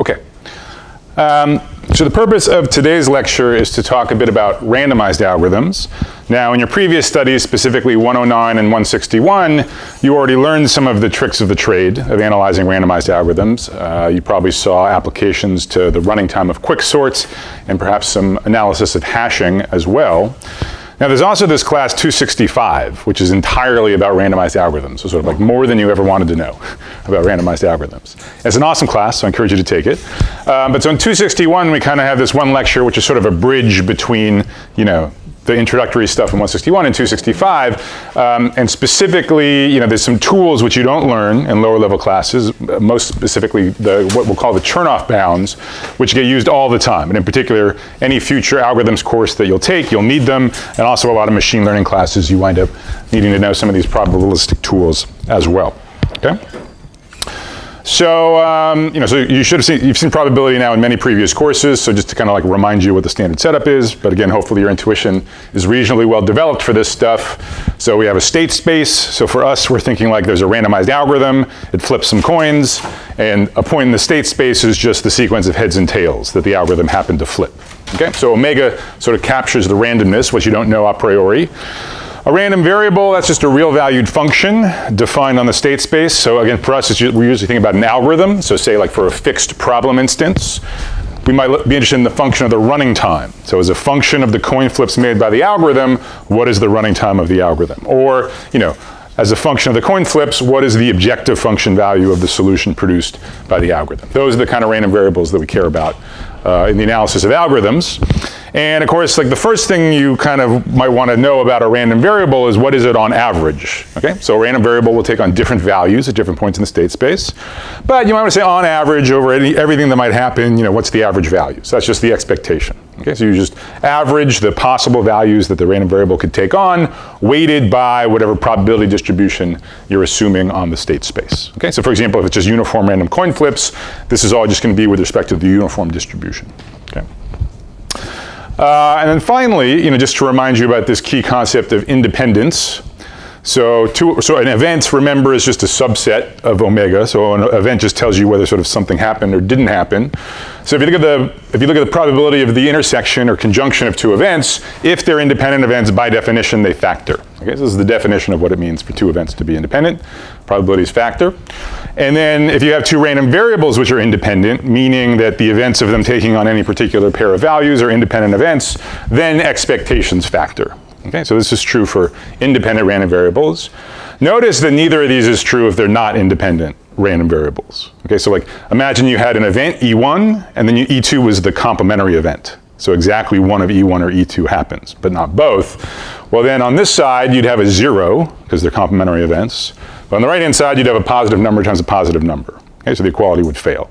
Okay. Um, so the purpose of today's lecture is to talk a bit about randomized algorithms. Now, in your previous studies, specifically 109 and 161, you already learned some of the tricks of the trade of analyzing randomized algorithms. Uh, you probably saw applications to the running time of quicksorts and perhaps some analysis of hashing as well. Now there's also this class 265, which is entirely about randomized algorithms, so sort of like more than you ever wanted to know about randomized algorithms. It's an awesome class, so I encourage you to take it. Um, but so in 261, we kind of have this one lecture, which is sort of a bridge between, you know, the introductory stuff in 161 and 265. Um, and specifically, you know, there's some tools which you don't learn in lower level classes, most specifically the, what we'll call the Chernoff bounds, which get used all the time. And in particular, any future algorithms course that you'll take, you'll need them. And also a lot of machine learning classes, you wind up needing to know some of these probabilistic tools as well. Okay? So, um, you know, so you should have seen, you've seen probability now in many previous courses, so just to kind of like remind you what the standard setup is, but again, hopefully your intuition is reasonably well developed for this stuff. So we have a state space, so for us, we're thinking like there's a randomized algorithm, it flips some coins, and a point in the state space is just the sequence of heads and tails that the algorithm happened to flip. Okay, so omega sort of captures the randomness, what you don't know a priori. A random variable, that's just a real valued function defined on the state space. So again, for us, we're usually think about an algorithm. So say like for a fixed problem instance, we might be interested in the function of the running time. So as a function of the coin flips made by the algorithm, what is the running time of the algorithm? Or, you know, as a function of the coin flips, what is the objective function value of the solution produced by the algorithm? Those are the kind of random variables that we care about uh, in the analysis of algorithms. And of course, like the first thing you kind of might want to know about a random variable is what is it on average, okay? So a random variable will take on different values at different points in the state space. But you might want to say on average over any, everything that might happen, you know, what's the average value? So that's just the expectation, okay? So you just average the possible values that the random variable could take on, weighted by whatever probability distribution you're assuming on the state space, okay? So for example, if it's just uniform random coin flips, this is all just going to be with respect to the uniform distribution? Uh, and then finally, you know, just to remind you about this key concept of independence. So, so an event, remember, is just a subset of omega. So an event just tells you whether sort of something happened or didn't happen. So if you look at the if you look at the probability of the intersection or conjunction of two events, if they're independent events, by definition, they factor. Okay, so this is the definition of what it means for two events to be independent. Probabilities factor. And then if you have two random variables which are independent, meaning that the events of them taking on any particular pair of values are independent events, then expectations factor. Okay, so this is true for independent random variables. Notice that neither of these is true if they're not independent random variables. Okay, so like imagine you had an event E1 and then you, E2 was the complementary event. So exactly one of E1 or E2 happens, but not both. Well then on this side you'd have a zero because they're complementary events. But on the right hand side you'd have a positive number times a positive number. Okay, so the equality would fail.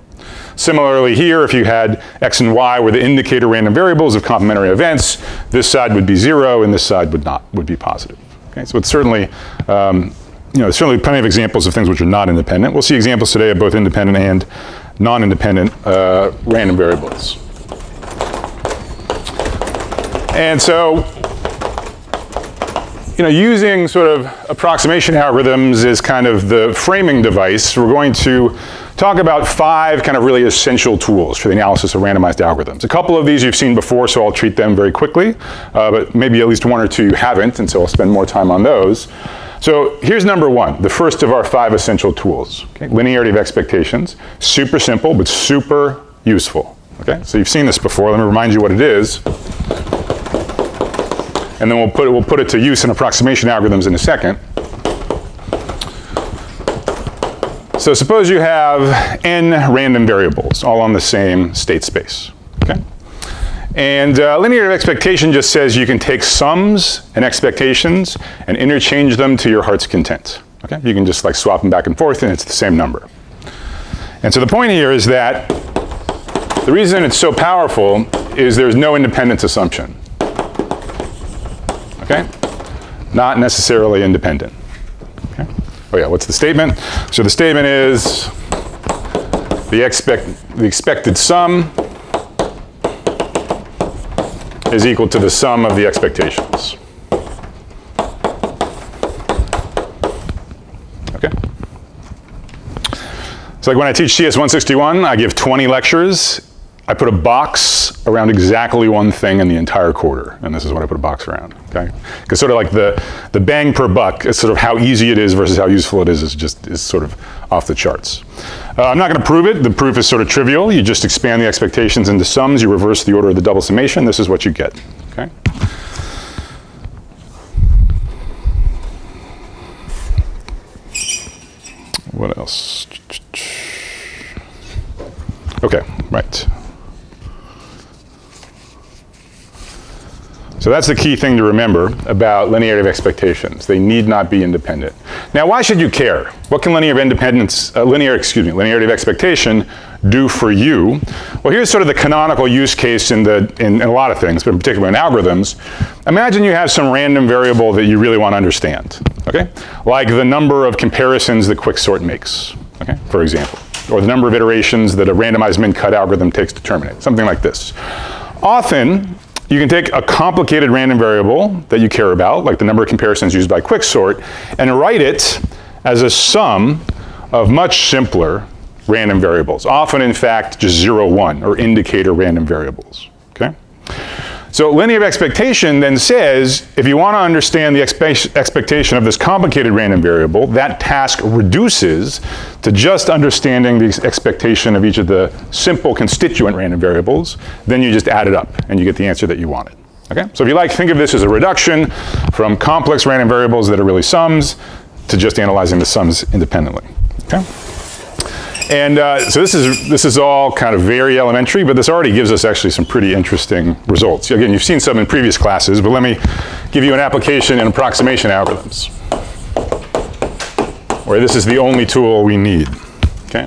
Similarly here, if you had x and y were the indicator random variables of complementary events, this side would be zero and this side would not, would be positive. Okay, so it's certainly, um, you know, certainly plenty of examples of things which are not independent. We'll see examples today of both independent and non-independent uh, random variables. And so, you know, using sort of approximation algorithms is kind of the framing device. We're going to talk about five kind of really essential tools for the analysis of randomized algorithms. A couple of these you've seen before, so I'll treat them very quickly, uh, but maybe at least one or two you haven't, and so I'll spend more time on those. So here's number one, the first of our five essential tools, okay? linearity of expectations. Super simple, but super useful. Okay, so you've seen this before. Let me remind you what it is. And then we'll put it, we'll put it to use in approximation algorithms in a second. So suppose you have n random variables all on the same state space, okay? And uh, linear expectation just says you can take sums and expectations and interchange them to your heart's content, okay? You can just like swap them back and forth and it's the same number. And so the point here is that the reason it's so powerful is there's no independence assumption, okay? Not necessarily independent. Oh yeah, what's the statement? So the statement is the, expect, the expected sum is equal to the sum of the expectations. Okay. So like when I teach CS 161, I give 20 lectures. I put a box around exactly one thing in the entire quarter, and this is what I put a box around, okay? Because sort of like the, the bang per buck is sort of how easy it is versus how useful it is is just is sort of off the charts. Uh, I'm not gonna prove it, the proof is sort of trivial. You just expand the expectations into sums, you reverse the order of the double summation, this is what you get, okay? What else? Okay, right. So that's the key thing to remember about linearity of expectations. They need not be independent. Now, why should you care? What can linear of independence, uh, linear, excuse me, linearity of expectation do for you? Well, here's sort of the canonical use case in, the, in, in a lot of things, but in particular in algorithms. Imagine you have some random variable that you really want to understand, okay? Like the number of comparisons that quicksort makes, okay, for example, or the number of iterations that a randomized min-cut algorithm takes to terminate, something like this. Often, you can take a complicated random variable that you care about, like the number of comparisons used by quicksort, and write it as a sum of much simpler random variables, often in fact just 0, 1, or indicator random variables, okay? So linear expectation then says, if you want to understand the expe expectation of this complicated random variable, that task reduces to just understanding the expectation of each of the simple constituent random variables, then you just add it up and you get the answer that you wanted. Okay? So if you like, think of this as a reduction from complex random variables that are really sums to just analyzing the sums independently. Okay? And uh, so this is, this is all kind of very elementary, but this already gives us actually some pretty interesting results. Again, you've seen some in previous classes, but let me give you an application in approximation algorithms, where this is the only tool we need, okay?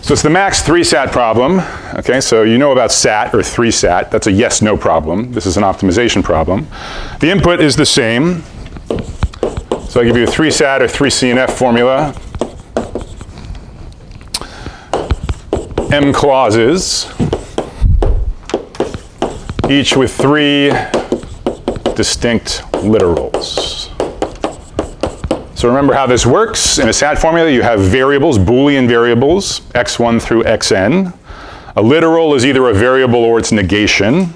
So it's the max 3-sat problem, okay? So you know about SAT or 3-sat, that's a yes-no problem. This is an optimization problem. The input is the same, so I give you a 3-SAT or 3CNF formula. M clauses, each with three distinct literals. So remember how this works. In a SAT formula, you have variables, Boolean variables, x1 through xn. A literal is either a variable or its negation.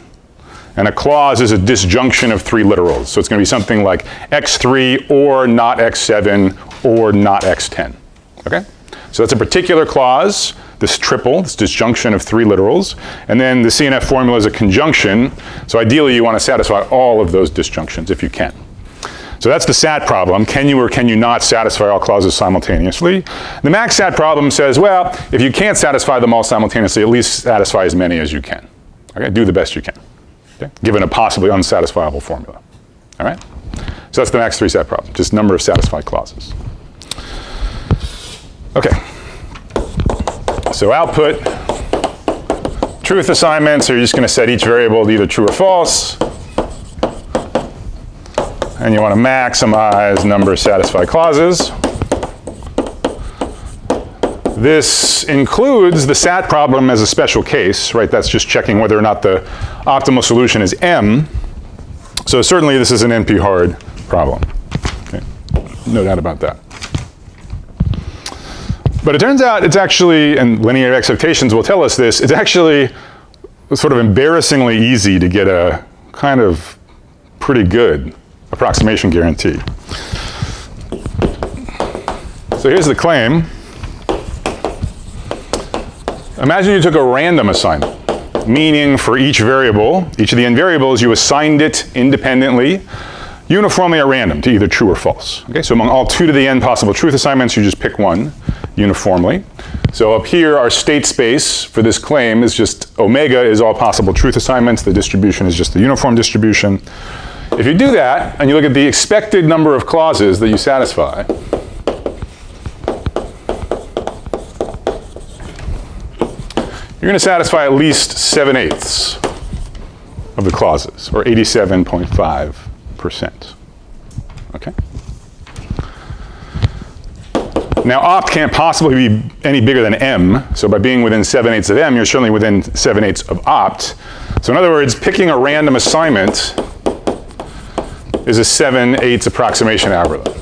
And a clause is a disjunction of three literals. So it's going to be something like x3 or not x7 or not x10. Okay? So that's a particular clause, this triple, this disjunction of three literals. And then the CNF formula is a conjunction. So ideally you want to satisfy all of those disjunctions if you can. So that's the SAT problem. Can you or can you not satisfy all clauses simultaneously? The max SAT problem says, well, if you can't satisfy them all simultaneously, at least satisfy as many as you can. Okay, do the best you can okay, given a possibly unsatisfiable formula. All right? So that's the max 3-sat problem, just number of satisfied clauses. Okay. So output, truth assignments are just going to set each variable to either true or false. And you want to maximize number of satisfied clauses. This includes the SAT problem as a special case, right? That's just checking whether or not the optimal solution is M. So certainly this is an NP-hard problem. Okay. No doubt about that. But it turns out it's actually, and linear expectations will tell us this, it's actually sort of embarrassingly easy to get a kind of pretty good approximation guarantee. So here's the claim. Imagine you took a random assignment, meaning for each variable, each of the n variables, you assigned it independently, uniformly at random to either true or false. Okay, so among all two to the n possible truth assignments, you just pick one uniformly. So up here, our state space for this claim is just omega is all possible truth assignments. The distribution is just the uniform distribution. If you do that, and you look at the expected number of clauses that you satisfy, you're going to satisfy at least 7 eighths of the clauses, or 87.5%. Okay? Now, opt can't possibly be any bigger than m, so by being within 7 eighths of m, you're certainly within 7 eighths of opt. So in other words, picking a random assignment is a 7 eighths approximation algorithm.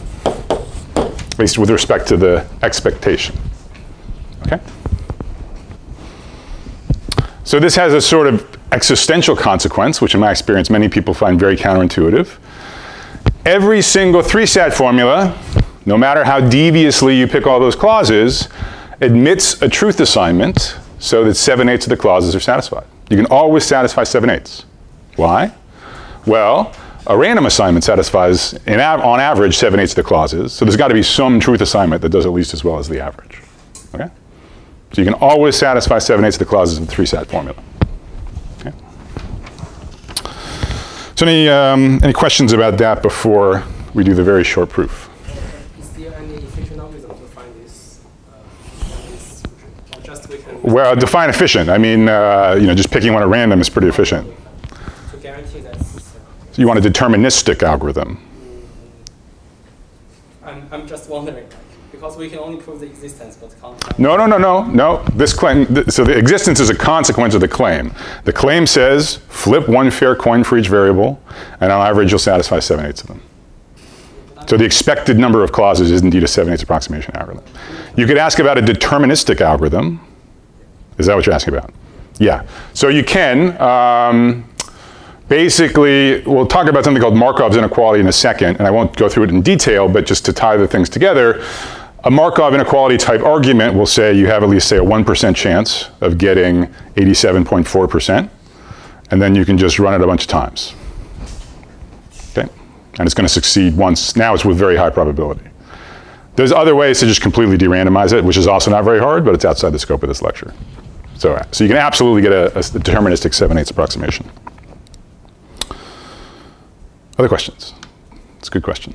at least with respect to the expectation. Okay? So this has a sort of existential consequence, which in my experience many people find very counterintuitive. Every single three-sat formula, no matter how deviously you pick all those clauses, admits a truth assignment so that 7 eighths of the clauses are satisfied. You can always satisfy 7 eighths. Why? Well, a random assignment satisfies, av on average, 7 eighths of the clauses. So there's got to be some truth assignment that does at least as well as the average. Okay? So you can always satisfy 7 eighths of the clauses with the three-sat formula. Okay? So any, um, any questions about that before we do the very short proof? Well, define efficient. I mean, uh, you know, just picking one at random is pretty efficient. To guarantee that. So you want a deterministic algorithm. I'm, I'm just wondering, because we can only prove the existence, but can't. No, no, no, no, no. This claim, th so the existence is a consequence of the claim. The claim says flip one fair coin for each variable, and on average you'll satisfy 7 eighths of them. So the expected number of clauses is indeed a 7 eighths approximation algorithm. You could ask about a deterministic algorithm, is that what you're asking about? Yeah. So you can. Um, basically, we'll talk about something called Markov's inequality in a second, and I won't go through it in detail, but just to tie the things together, a Markov inequality type argument will say you have at least, say, a 1% chance of getting 87.4%, and then you can just run it a bunch of times. Okay? And it's going to succeed once. Now it's with very high probability. There's other ways to just completely de-randomize it, which is also not very hard, but it's outside the scope of this lecture. So, uh, so you can absolutely get a, a deterministic 7 8 approximation. Other questions? It's a good question.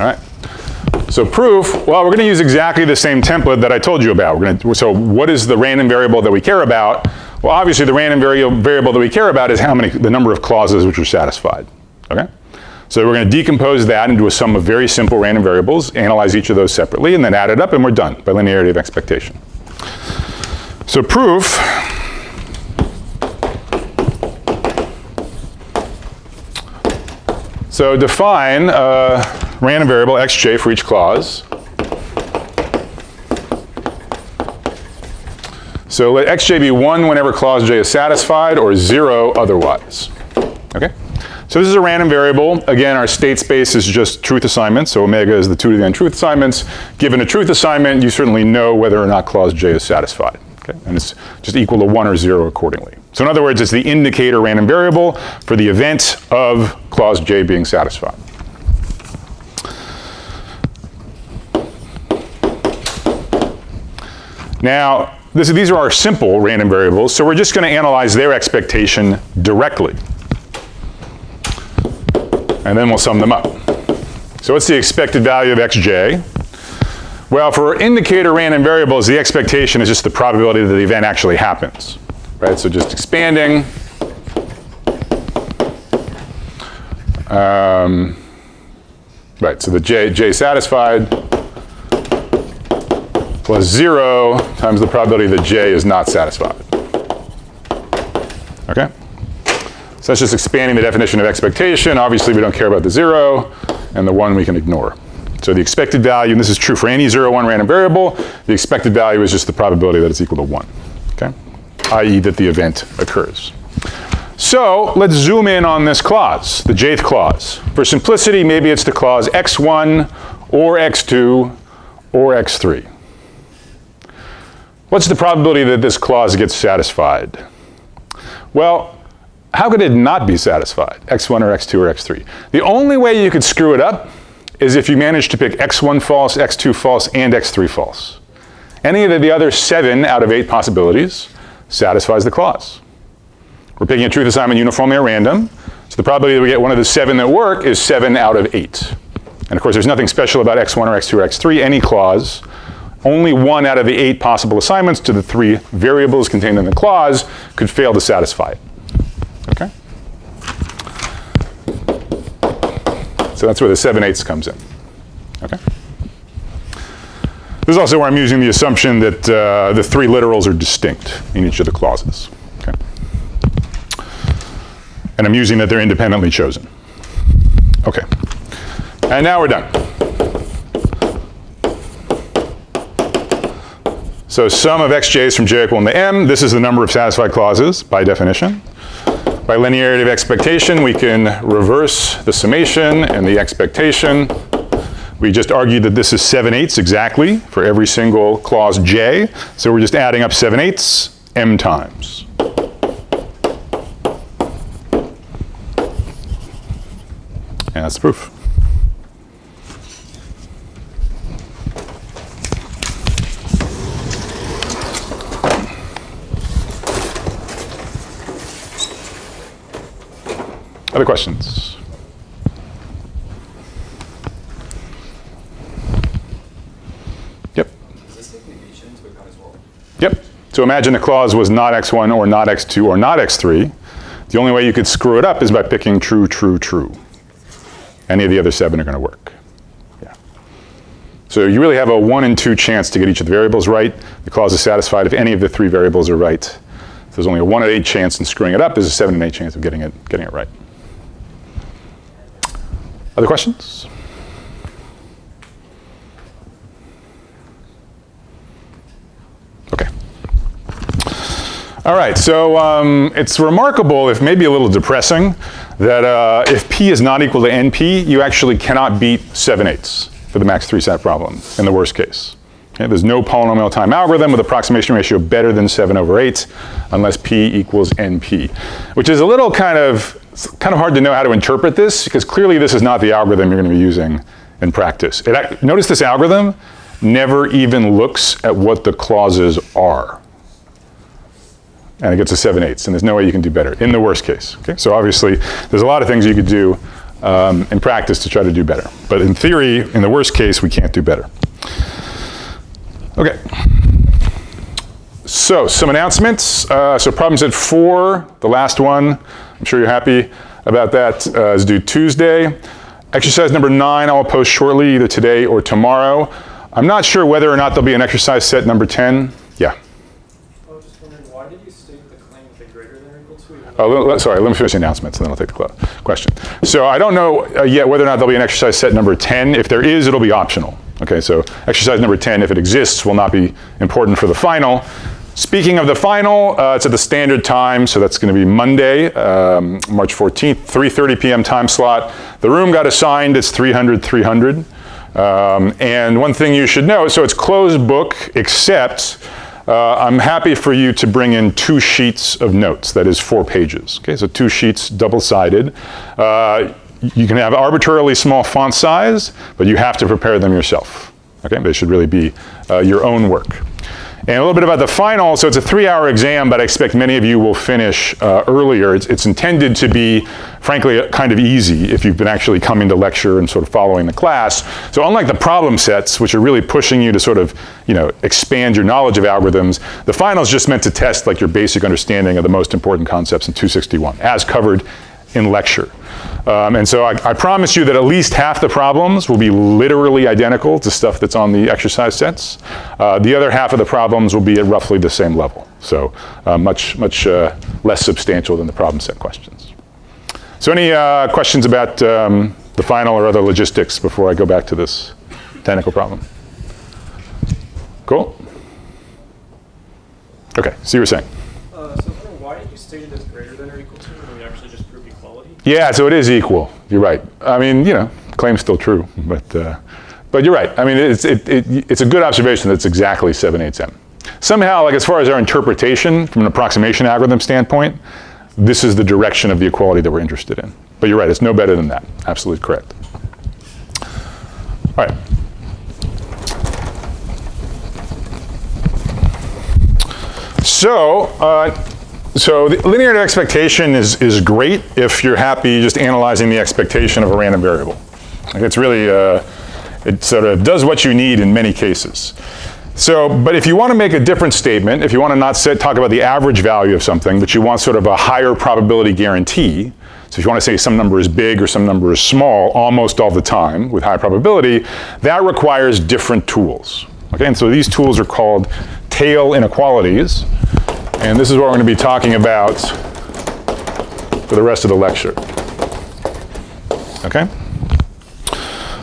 All right. So proof, well, we're going to use exactly the same template that I told you about. We're going to, so what is the random variable that we care about? Well, obviously the random variable that we care about is how many, the number of clauses which are satisfied. Okay? So we're going to decompose that into a sum of very simple random variables, analyze each of those separately, and then add it up, and we're done by linearity of expectation. So proof, so define a random variable xj for each clause. So let xj be 1 whenever clause j is satisfied, or 0 otherwise. Okay? So this is a random variable. Again, our state space is just truth assignments, so omega is the 2 to the n truth assignments. Given a truth assignment, you certainly know whether or not clause J is satisfied. Okay? And it's just equal to 1 or 0 accordingly. So in other words, it's the indicator random variable for the event of clause J being satisfied. Now, this, these are our simple random variables, so we're just going to analyze their expectation directly and then we'll sum them up. So what's the expected value of xj? Well, for indicator random variables, the expectation is just the probability that the event actually happens, right? So just expanding. Um, right, so the j, j satisfied plus zero times the probability that j is not satisfied. Okay? So that's just expanding the definition of expectation. Obviously, we don't care about the zero, and the one we can ignore. So the expected value, and this is true for any zero, one random variable, the expected value is just the probability that it's equal to one, okay? i.e. that the event occurs. So let's zoom in on this clause, the jth clause. For simplicity, maybe it's the clause x1 or x2 or x3. What's the probability that this clause gets satisfied? Well, how could it not be satisfied, x1 or x2 or x3? The only way you could screw it up is if you manage to pick x1 false, x2 false, and x3 false. Any of the other seven out of eight possibilities satisfies the clause. We're picking a truth assignment uniformly at random, so the probability that we get one of the seven that work is seven out of eight. And of course, there's nothing special about x1 or x2 or x3, any clause. Only one out of the eight possible assignments to the three variables contained in the clause could fail to satisfy it. Okay? So that's where the 7 eighths comes in. Okay? This is also where I'm using the assumption that uh, the three literals are distinct in each of the clauses. Okay? And I'm using that they're independently chosen. Okay. And now we're done. So sum of xj's from j equal to m, this is the number of satisfied clauses by definition. By linearity of expectation, we can reverse the summation and the expectation. We just argued that this is 7 eighths exactly for every single clause j. So we're just adding up 7 eighths m times. And that's the proof. Other questions? Yep. Does this take negation into account as well? Yep. So imagine the clause was not x1 or not x2 or not x3. The only way you could screw it up is by picking true, true, true. Any of the other seven are going to work. Yeah. So you really have a one in two chance to get each of the variables right. The clause is satisfied if any of the three variables are right. So there's only a one in eight chance in screwing it up. There's a seven in eight chance of getting it, getting it right. Other questions? Okay. All right, so um, it's remarkable, if maybe a little depressing, that uh, if p is not equal to np, you actually cannot beat 7 eighths for the max 3-sat problem in the worst case. Okay, there's no polynomial time algorithm with approximation ratio better than 7 over 8 unless p equals np, which is a little kind of, kind of hard to know how to interpret this because clearly this is not the algorithm you're going to be using in practice. It, notice this algorithm never even looks at what the clauses are and it gets a 7 eighths, and there's no way you can do better in the worst case. Okay? So obviously, there's a lot of things you could do um, in practice to try to do better. But in theory, in the worst case, we can't do better. Okay. So some announcements. Uh, so problem set four, the last one. I'm sure you're happy about that. Uh, is due Tuesday. Exercise number nine, I'll post shortly, either today or tomorrow. I'm not sure whether or not there'll be an exercise set number 10. Yeah. I was just wondering, why did you state the claim a greater than or equal to? Oh, let- sorry, let me finish the announcements, and then I'll take the question. So I don't know uh, yet whether or not there'll be an exercise set number 10. If there is, it'll be optional. Okay, so exercise number 10, if it exists, will not be important for the final. Speaking of the final, uh, it's at the standard time, so that's going to be Monday, um, March 14th, 3.30 p.m. time slot. The room got assigned, it's 300, 300. Um, and one thing you should know, so it's closed book, except uh, I'm happy for you to bring in two sheets of notes, that is four pages. Okay, so two sheets, double-sided. Uh, you can have arbitrarily small font size, but you have to prepare them yourself. Okay, they should really be uh, your own work. And a little bit about the final. So it's a three-hour exam, but I expect many of you will finish uh, earlier. It's, it's, intended to be, frankly, kind of easy if you've been actually coming to lecture and sort of following the class. So unlike the problem sets, which are really pushing you to sort of, you know, expand your knowledge of algorithms, the final is just meant to test like your basic understanding of the most important concepts in 261, as covered in lecture. Um, and so I, I, promise you that at least half the problems will be literally identical to stuff that's on the exercise sets. Uh, the other half of the problems will be at roughly the same level. So uh, much, much uh, less substantial than the problem set questions. So any uh, questions about um, the final or other logistics before I go back to this technical problem? Cool? Okay, so you were saying. Uh, so why did you state it as greater than or equal to when we actually just proved equality? Yeah, so it is equal. You're right. I mean, you know, claim's still true, but uh, but you're right. I mean, it's it, it, it's a good observation. That's exactly 7 8 m. Somehow, like as far as our interpretation from an approximation algorithm standpoint, this is the direction of the equality that we're interested in. But you're right. It's no better than that. Absolutely correct. All right. So. Uh, so the linear expectation is, is great if you're happy just analyzing the expectation of a random variable. It's really, uh, it sort of does what you need in many cases. So, but if you want to make a different statement, if you want to not talk about the average value of something, but you want sort of a higher probability guarantee, so if you want to say some number is big or some number is small almost all the time with high probability, that requires different tools. Okay, and so these tools are called tail inequalities. And this is what we're going to be talking about for the rest of the lecture. Okay?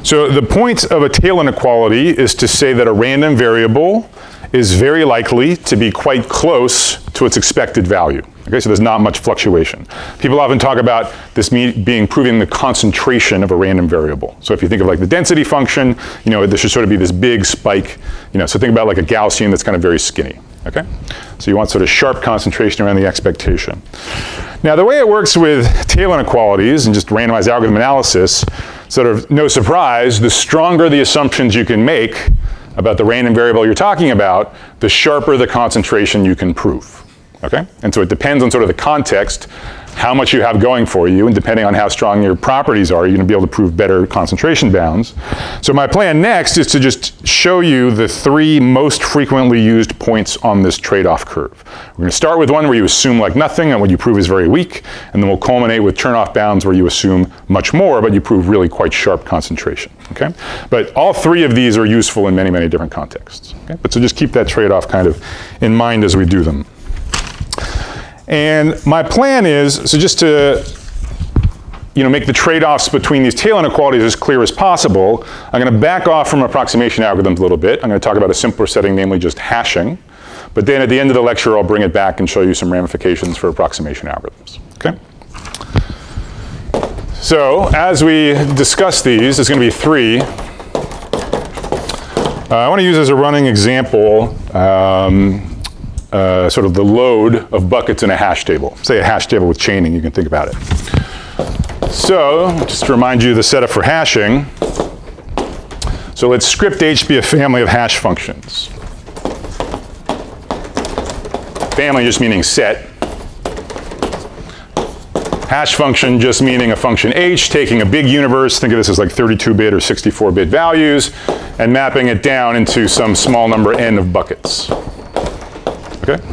So the point of a tail inequality is to say that a random variable is very likely to be quite close to its expected value. Okay, so there's not much fluctuation. People often talk about this being proving the concentration of a random variable. So if you think of like the density function, you know, there should sort of be this big spike, you know, so think about like a Gaussian that's kind of very skinny. Okay? So you want sort of sharp concentration around the expectation. Now the way it works with tail inequalities and just randomized algorithm analysis, sort of no surprise, the stronger the assumptions you can make about the random variable you're talking about, the sharper the concentration you can prove. Okay? And so it depends on sort of the context, how much you have going for you, and depending on how strong your properties are, you're going to be able to prove better concentration bounds. So my plan next is to just show you the three most frequently used points on this trade-off curve. We're going to start with one where you assume like nothing and what you prove is very weak, and then we'll culminate with Chernoff bounds where you assume much more, but you prove really quite sharp concentration. Okay? But all three of these are useful in many, many different contexts. Okay? But so just keep that trade-off kind of in mind as we do them. And my plan is, so just to you know, make the trade-offs between these tail inequalities as clear as possible, I'm going to back off from approximation algorithms a little bit. I'm going to talk about a simpler setting, namely just hashing. But then at the end of the lecture, I'll bring it back and show you some ramifications for approximation algorithms. Okay? So as we discuss these, there's going to be three. Uh, I want to use as a running example um, uh, sort of the load of buckets in a hash table. Say a hash table with chaining, you can think about it. So, just to remind you the setup for hashing. So let's script H be a family of hash functions. Family just meaning set. Hash function just meaning a function H, taking a big universe, think of this as like 32-bit or 64-bit values, and mapping it down into some small number n of buckets. Okay?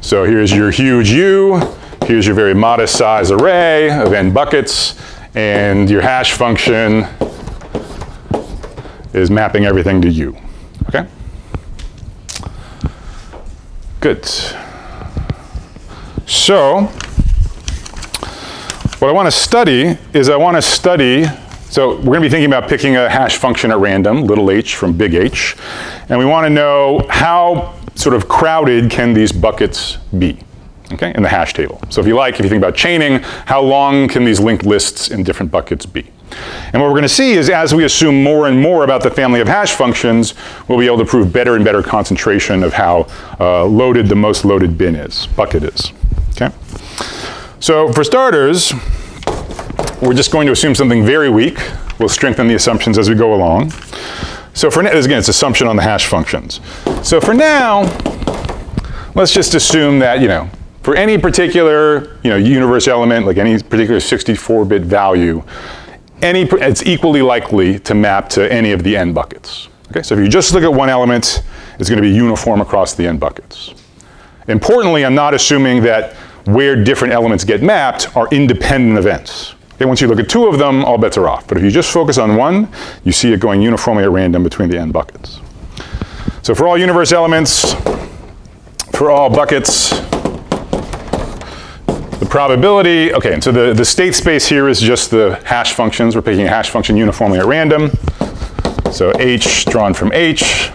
So here's your huge U. Here's your very modest size array of n buckets. And your hash function is mapping everything to U. Okay? Good. So, what I want to study is I want to study so we're going to be thinking about picking a hash function at random, little h from big H. And we want to know how sort of crowded can these buckets be? Okay, in the hash table. So if you like, if you think about chaining, how long can these linked lists in different buckets be? And what we're going to see is as we assume more and more about the family of hash functions, we'll be able to prove better and better concentration of how uh, loaded the most loaded bin is, bucket is. Okay? So for starters, we're just going to assume something very weak. We'll strengthen the assumptions as we go along. So for now, again, it's assumption on the hash functions. So for now, let's just assume that, you know, for any particular, you know, universe element, like any particular 64-bit value, any, it's equally likely to map to any of the n buckets. Okay, so if you just look at one element, it's going to be uniform across the n buckets. Importantly, I'm not assuming that where different elements get mapped are independent events. Once you look at two of them, all bets are off. But if you just focus on one, you see it going uniformly at random between the n buckets. So for all universe elements, for all buckets, the probability, okay, so the, the state space here is just the hash functions. We're picking a hash function uniformly at random. So h drawn from h,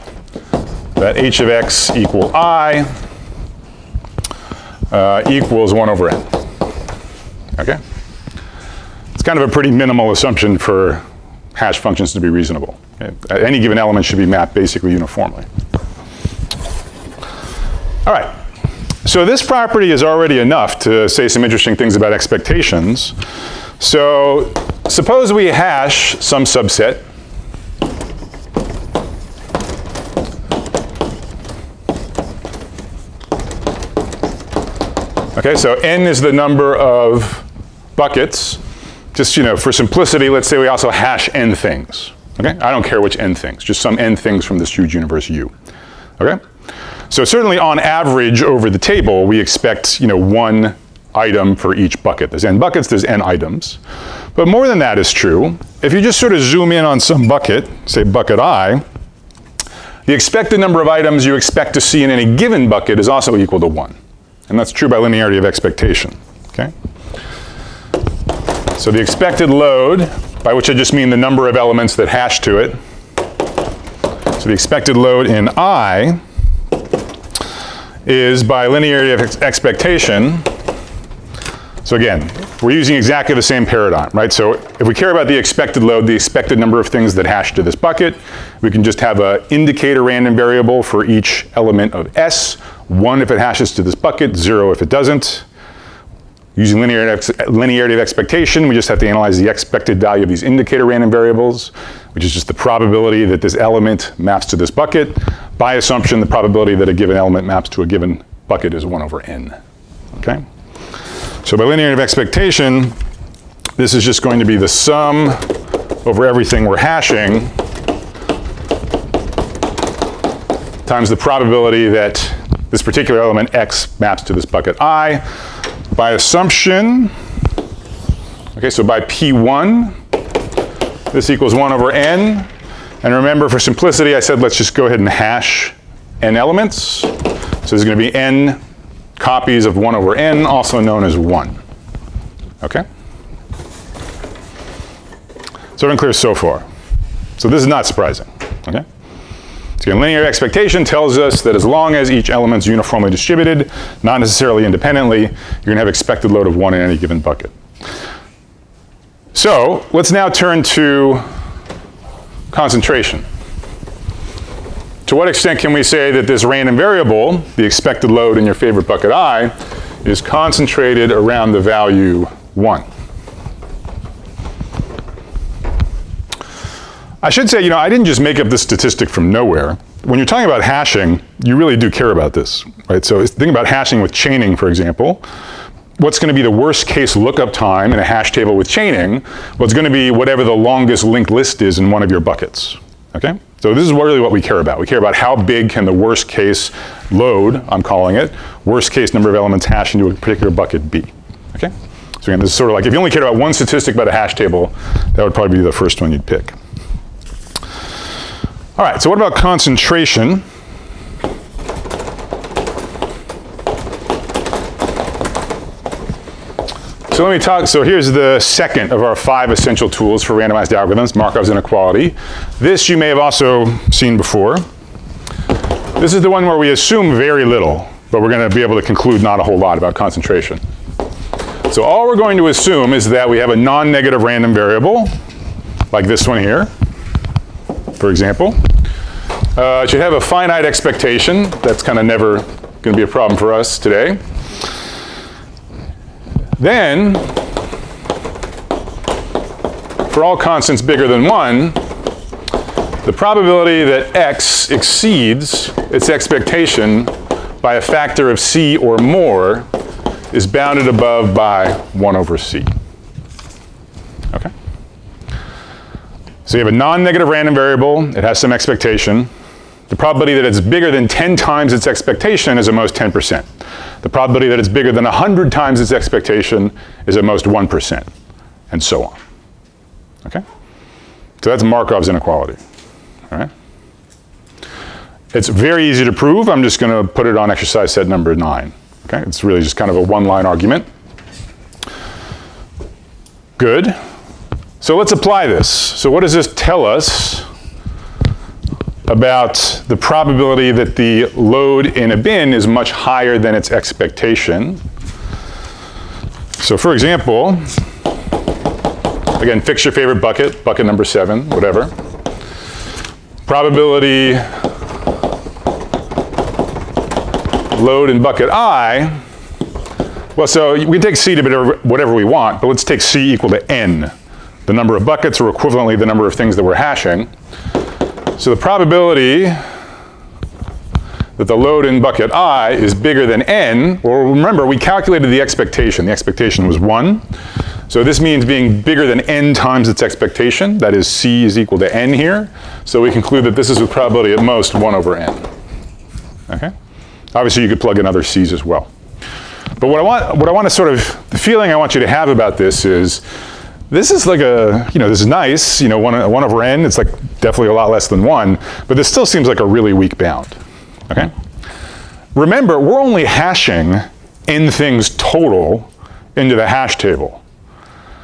that h of x equal i uh, equals 1 over n. Okay? Kind of a pretty minimal assumption for hash functions to be reasonable. Okay? Any given element should be mapped basically uniformly. All right. So this property is already enough to say some interesting things about expectations. So suppose we hash some subset Okay, so n is the number of buckets just, you know, for simplicity, let's say we also hash n things. Okay? I don't care which n things, just some n things from this huge universe U. Okay? So certainly on average over the table, we expect, you know, one item for each bucket. There's n buckets, there's n items. But more than that is true. If you just sort of zoom in on some bucket, say bucket i, the expected number of items you expect to see in any given bucket is also equal to 1. And that's true by linearity of expectation. Okay? So the expected load by which I just mean the number of elements that hash to it. So the expected load in I is by linearity of ex expectation. So again, we're using exactly the same paradigm, right? So if we care about the expected load, the expected number of things that hash to this bucket, we can just have an indicator random variable for each element of S, one if it hashes to this bucket, zero if it doesn't. Using linearity, linearity of expectation, we just have to analyze the expected value of these indicator random variables, which is just the probability that this element maps to this bucket. By assumption, the probability that a given element maps to a given bucket is 1 over n. Okay? So by linearity of expectation, this is just going to be the sum over everything we're hashing times the probability that this particular element x maps to this bucket i by assumption, okay, so by P1, this equals 1 over n. And remember, for simplicity, I said let's just go ahead and hash n elements. So there's going to be n copies of 1 over n, also known as 1. Okay? So I'm clear so far. So this is not surprising. Okay? So again, linear expectation tells us that as long as each element's uniformly distributed, not necessarily independently, you're going to have expected load of 1 in any given bucket. So let's now turn to concentration. To what extent can we say that this random variable, the expected load in your favorite bucket I, is concentrated around the value 1? I should say, you know, I didn't just make up this statistic from nowhere. When you're talking about hashing, you really do care about this, right? So think about hashing with chaining, for example. What's going to be the worst case lookup time in a hash table with chaining? Well, it's going to be whatever the longest linked list is in one of your buckets, okay? So this is really what we care about. We care about how big can the worst case load, I'm calling it, worst case number of elements hashed into a particular bucket be, okay? So again, this is sort of like, if you only cared about one statistic about a hash table, that would probably be the first one you'd pick. All right, so what about concentration? So let me talk, so here's the second of our five essential tools for randomized algorithms, Markov's inequality. This you may have also seen before. This is the one where we assume very little, but we're gonna be able to conclude not a whole lot about concentration. So all we're going to assume is that we have a non-negative random variable, like this one here, for example. Uh, it should have a finite expectation. That's kind of never going to be a problem for us today. Then, for all constants bigger than 1, the probability that x exceeds its expectation by a factor of c or more is bounded above by 1 over c. Okay? So you have a non-negative random variable. It has some expectation. The probability that it's bigger than 10 times its expectation is at most 10%. The probability that it's bigger than 100 times its expectation is at most 1%, and so on. Okay? So that's Markov's inequality. All right? It's very easy to prove. I'm just going to put it on exercise set number 9. Okay? It's really just kind of a one-line argument. Good. So let's apply this. So what does this tell us about the probability that the load in a bin is much higher than its expectation? So for example, again, fix your favorite bucket, bucket number seven, whatever. Probability load in bucket I, well, so we can take C to whatever we want, but let's take C equal to N the number of buckets, or equivalently the number of things that we're hashing. So the probability that the load in bucket i is bigger than n, well remember we calculated the expectation. The expectation was 1. So this means being bigger than n times its expectation. That is c is equal to n here. So we conclude that this is with probability at most 1 over n. Okay? Obviously you could plug in other c's as well. But what I want, what I want to sort of, the feeling I want you to have about this is this is like a, you know, this is nice, you know, one, one over n, it's like definitely a lot less than one, but this still seems like a really weak bound, okay? Remember, we're only hashing n things total into the hash table.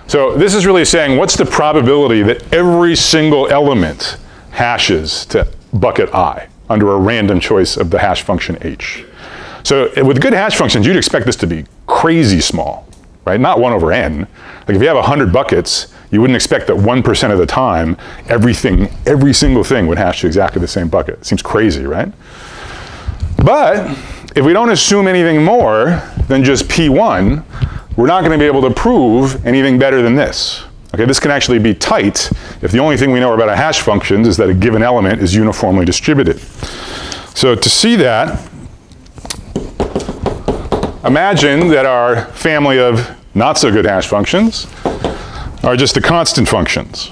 So this is really saying what's the probability that every single element hashes to bucket i under a random choice of the hash function h. So with good hash functions, you'd expect this to be crazy small, right? Not 1 over n. Like if you have 100 buckets, you wouldn't expect that 1% of the time, everything, every single thing would hash to exactly the same bucket. It seems crazy, right? But if we don't assume anything more than just P1, we're not going to be able to prove anything better than this. Okay, this can actually be tight if the only thing we know about a hash function is that a given element is uniformly distributed. So to see that, imagine that our family of not so good hash functions are just the constant functions.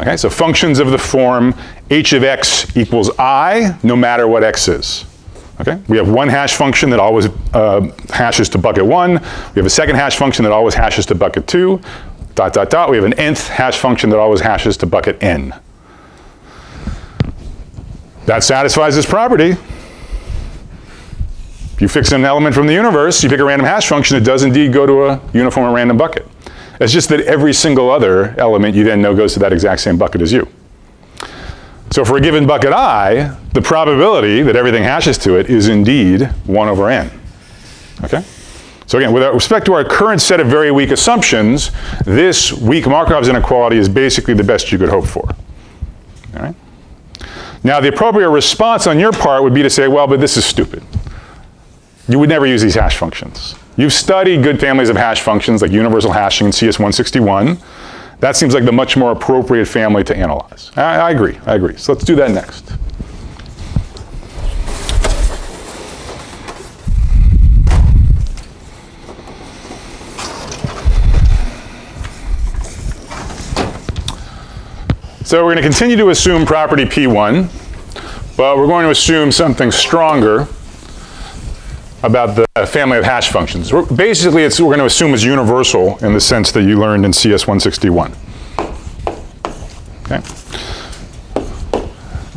Okay, so functions of the form h of x equals i, no matter what x is. Okay, we have one hash function that always uh, hashes to bucket one. We have a second hash function that always hashes to bucket two. Dot, dot, dot. We have an nth hash function that always hashes to bucket n. That satisfies this property. If you fix an element from the universe, you pick a random hash function, it does indeed go to a uniform or random bucket. It's just that every single other element you then know goes to that exact same bucket as you. So for a given bucket i, the probability that everything hashes to it is indeed 1 over n. Okay? So again, with respect to our current set of very weak assumptions, this weak Markov's inequality is basically the best you could hope for. All right? Now, the appropriate response on your part would be to say, well, but this is stupid. You would never use these hash functions. You've studied good families of hash functions like universal hashing and CS161. That seems like the much more appropriate family to analyze. I, I agree, I agree. So let's do that next. So we're going to continue to assume property P1, but we're going to assume something stronger about the family of hash functions. We're, basically, it's, we're going to assume is universal in the sense that you learned in CS161. Okay.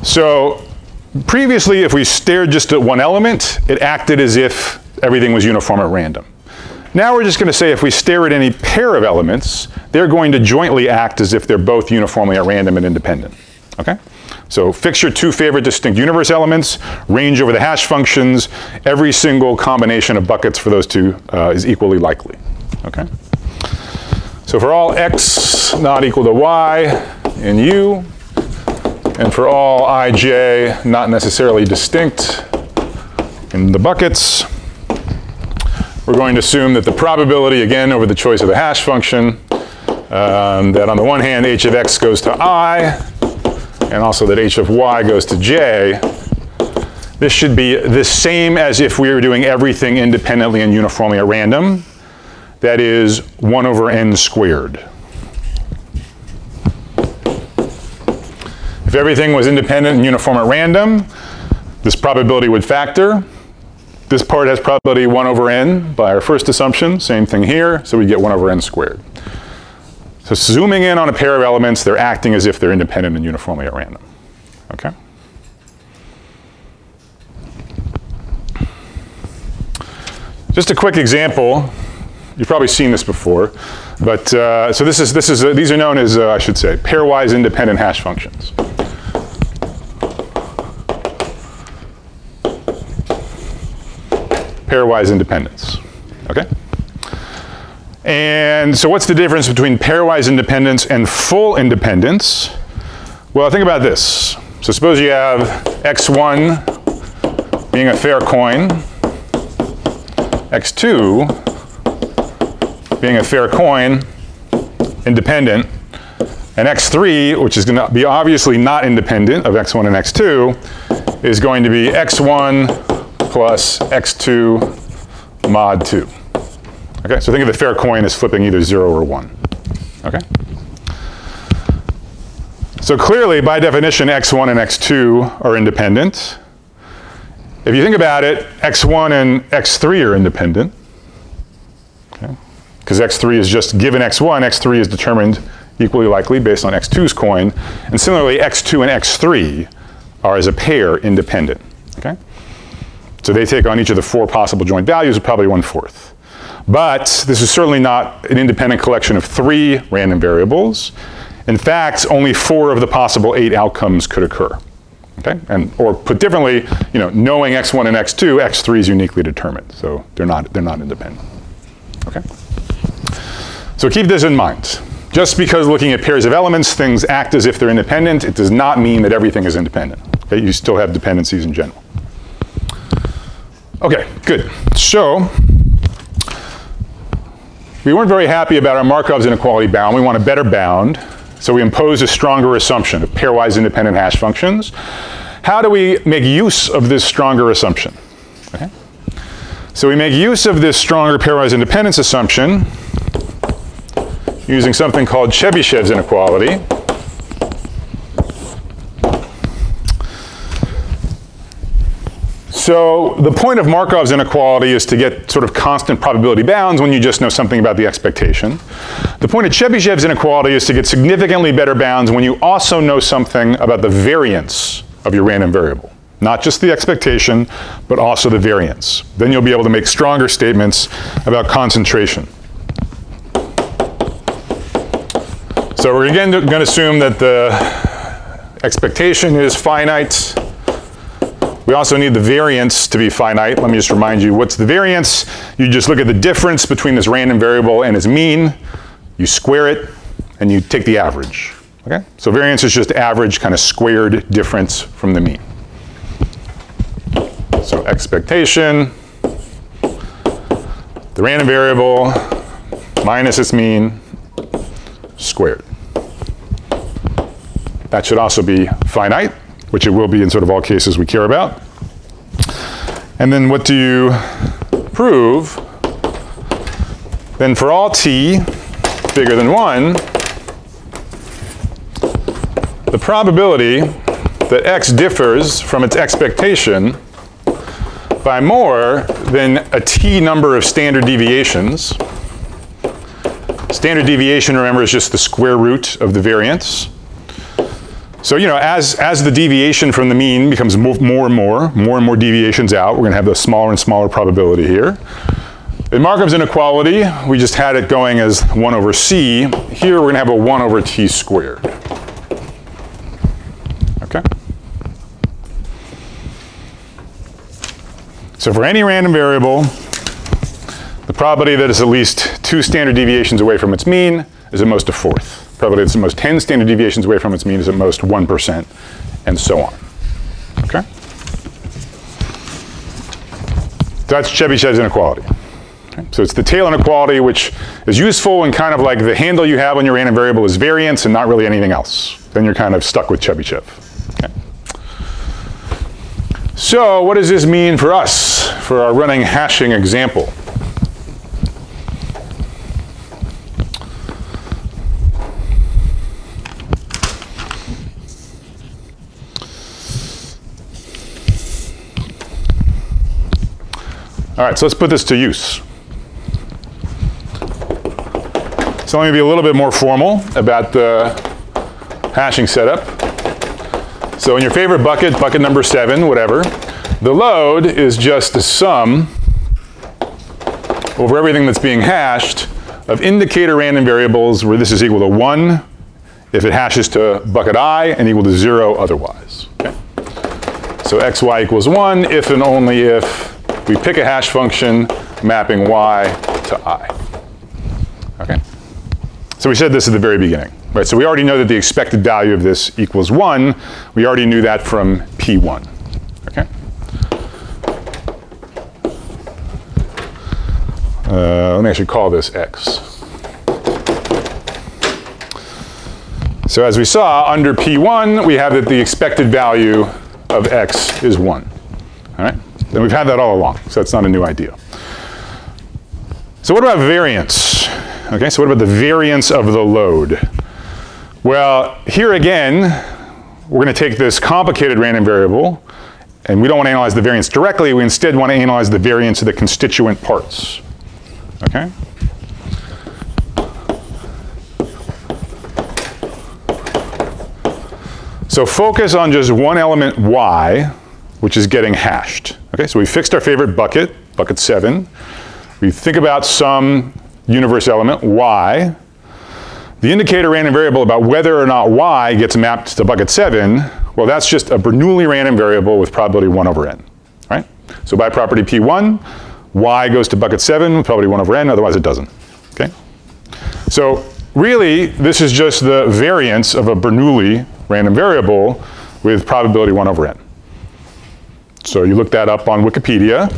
So previously, if we stared just at one element, it acted as if everything was uniform at random. Now we're just going to say if we stare at any pair of elements, they're going to jointly act as if they're both uniformly at random and independent. Okay? So fix your two favorite distinct universe elements, range over the hash functions. Every single combination of buckets for those two uh, is equally likely. Okay? So for all x not equal to y in u, and for all ij not necessarily distinct in the buckets, we're going to assume that the probability, again, over the choice of the hash function, um, that on the one hand, h of x goes to i, and also that h of y goes to j, this should be the same as if we were doing everything independently and uniformly at random. That is 1 over n squared. If everything was independent and uniform at random, this probability would factor. This part has probability 1 over n by our first assumption. Same thing here, so we get 1 over n squared. So zooming in on a pair of elements, they're acting as if they're independent and uniformly at random. Okay? Just a quick example. You've probably seen this before, but uh, so this is this is uh, these are known as uh, I should say pairwise independent hash functions. Pairwise independence. Okay. And so what's the difference between pairwise independence and full independence? Well, think about this. So suppose you have x1 being a fair coin, x2 being a fair coin, independent, and x3, which is going to be obviously not independent of x1 and x2, is going to be x1 plus x2 mod 2. Okay, so think of the fair coin as flipping either 0 or 1. Okay? So clearly, by definition, x1 and x2 are independent. If you think about it, x1 and x3 are independent. Okay? Because x3 is just given x1, x3 is determined equally likely based on x2's coin. And similarly, x2 and x3 are as a pair independent. So they take on each of the four possible joint values of probably one-fourth. But this is certainly not an independent collection of three random variables. In fact, only four of the possible eight outcomes could occur. Okay? And, or put differently, you know, knowing x1 and x2, x3 is uniquely determined. So they're not, they're not independent. Okay? So keep this in mind. Just because looking at pairs of elements, things act as if they're independent, it does not mean that everything is independent. Okay? You still have dependencies in general. Okay, good. So we weren't very happy about our Markov's inequality bound. We want a better bound. So we impose a stronger assumption of pairwise independent hash functions. How do we make use of this stronger assumption? Okay. So we make use of this stronger pairwise independence assumption using something called Chebyshev's inequality. So the point of Markov's inequality is to get sort of constant probability bounds when you just know something about the expectation. The point of Chebyshev's inequality is to get significantly better bounds when you also know something about the variance of your random variable. Not just the expectation, but also the variance. Then you'll be able to make stronger statements about concentration. So we're again going to assume that the expectation is finite. We also need the variance to be finite. Let me just remind you, what's the variance? You just look at the difference between this random variable and its mean, you square it, and you take the average. Okay? So variance is just average kind of squared difference from the mean. So expectation, the random variable minus its mean squared. That should also be finite which it will be in sort of all cases we care about. And then what do you prove? Then for all t bigger than 1, the probability that x differs from its expectation by more than a t number of standard deviations. Standard deviation, remember, is just the square root of the variance. So, you know, as, as the deviation from the mean becomes more, and more, more and more deviations out, we're going to have the smaller and smaller probability here. In Markov's inequality, we just had it going as 1 over c. Here, we're going to have a 1 over t squared. Okay? So for any random variable, the probability that it's at least two standard deviations away from its mean is at most a fourth probability it's at most 10 standard deviations away from its mean is at most 1%, and so on. Okay? That's Chebyshev's inequality. Okay? So it's the tail inequality, which is useful and kind of like the handle you have on your random variable is variance and not really anything else. Then you're kind of stuck with Chebyshev. Okay? So what does this mean for us, for our running hashing example? All right, so let's put this to use. So let me be a little bit more formal about the hashing setup. So in your favorite bucket, bucket number seven, whatever, the load is just the sum over everything that's being hashed of indicator random variables where this is equal to 1 if it hashes to bucket i and equal to 0 otherwise. Okay? So xy equals 1 if and only if we pick a hash function mapping y to i. Okay? So we said this at the very beginning. Right, so we already know that the expected value of this equals 1. We already knew that from P1. Okay? Uh, let me actually call this x. So as we saw, under P1, we have that the expected value of x is 1. All right? And we've had that all along, so that's not a new idea. So what about variance? Okay, so what about the variance of the load? Well, here again, we're going to take this complicated random variable, and we don't want to analyze the variance directly. We instead want to analyze the variance of the constituent parts. Okay? So focus on just one element y, which is getting hashed. Okay, so we fixed our favorite bucket, bucket 7. We think about some universe element, y. The indicator random variable about whether or not y gets mapped to bucket 7, well, that's just a Bernoulli random variable with probability 1 over n, right? So by property P1, y goes to bucket 7 with probability 1 over n, otherwise it doesn't, okay? So really, this is just the variance of a Bernoulli random variable with probability 1 over n. So you look that up on Wikipedia,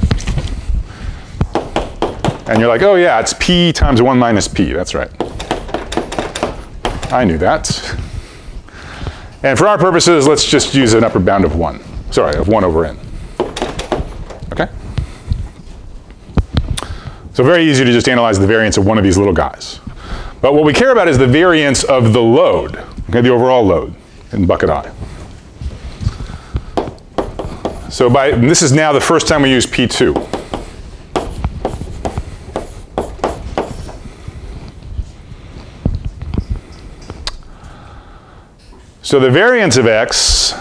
and you're like, oh yeah, it's p times 1 minus p. That's right. I knew that. And for our purposes, let's just use an upper bound of 1. Sorry, of 1 over n. Okay? So very easy to just analyze the variance of one of these little guys. But what we care about is the variance of the load, okay, the overall load in bucket I. So by, this is now the first time we use P2. So the variance of x,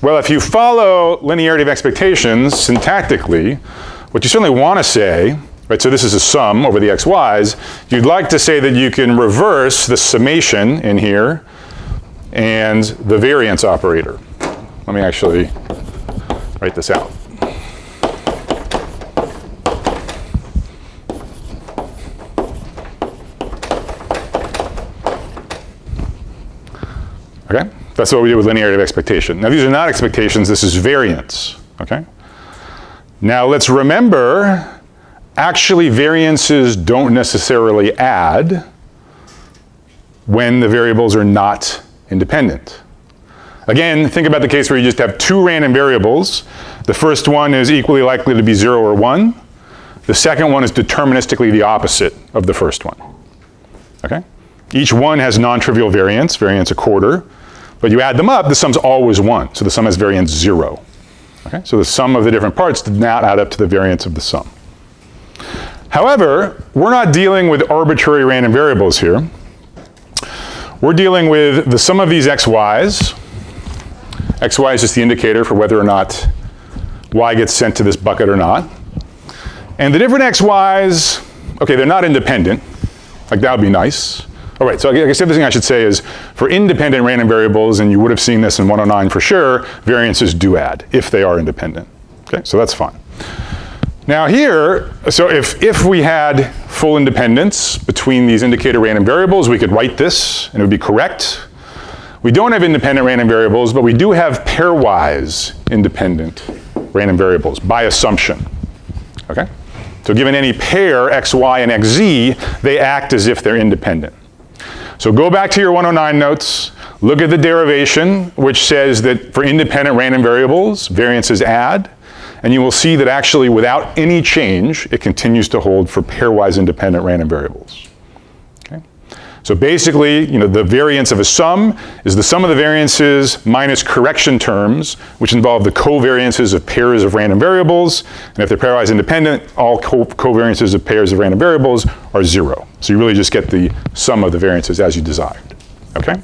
well, if you follow linearity of expectations syntactically, what you certainly want to say, right, so this is a sum over the xy's, you'd like to say that you can reverse the summation in here and the variance operator. Let me actually write this out. Okay? That's what we do with linearity of expectation. Now these are not expectations, this is variance, okay? Now let's remember, actually variances don't necessarily add when the variables are not independent. Again, think about the case where you just have two random variables. The first one is equally likely to be zero or one. The second one is deterministically the opposite of the first one, okay? Each one has non-trivial variance, variance a quarter. But you add them up, the sum's always one. So the sum has variance zero. Okay? So the sum of the different parts did not add up to the variance of the sum. However, we're not dealing with arbitrary random variables here. We're dealing with the sum of these xy's. Xy is just the indicator for whether or not y gets sent to this bucket or not. And the different xy's, okay, they're not independent. Like that would be nice. All right, so I guess the other thing I should say is for independent random variables, and you would have seen this in 109 for sure, variances do add if they are independent. Okay, so that's fine. Now here, so if, if we had full independence between these indicator random variables, we could write this and it would be correct. We don't have independent random variables, but we do have pairwise independent random variables by assumption. Okay? So given any pair, xy and xz, they act as if they're independent. So go back to your 109 notes, look at the derivation, which says that for independent random variables, variances add, and you will see that actually without any change, it continues to hold for pairwise independent random variables. So basically, you know, the variance of a sum is the sum of the variances minus correction terms, which involve the covariances of pairs of random variables. And if they're pairwise independent, all co covariances of pairs of random variables are zero. So you really just get the sum of the variances as you desired. Okay?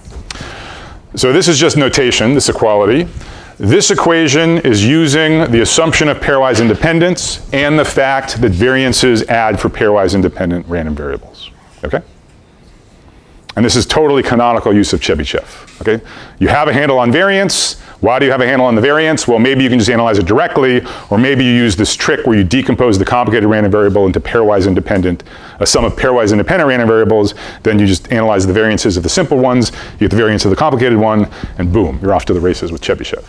So this is just notation, this equality. This equation is using the assumption of pairwise independence and the fact that variances add for pairwise independent random variables. Okay? And this is totally canonical use of Chebyshev, okay? You have a handle on variance. Why do you have a handle on the variance? Well, maybe you can just analyze it directly, or maybe you use this trick where you decompose the complicated random variable into pairwise independent, a sum of pairwise independent random variables, then you just analyze the variances of the simple ones, you get the variance of the complicated one, and boom, you're off to the races with Chebyshev,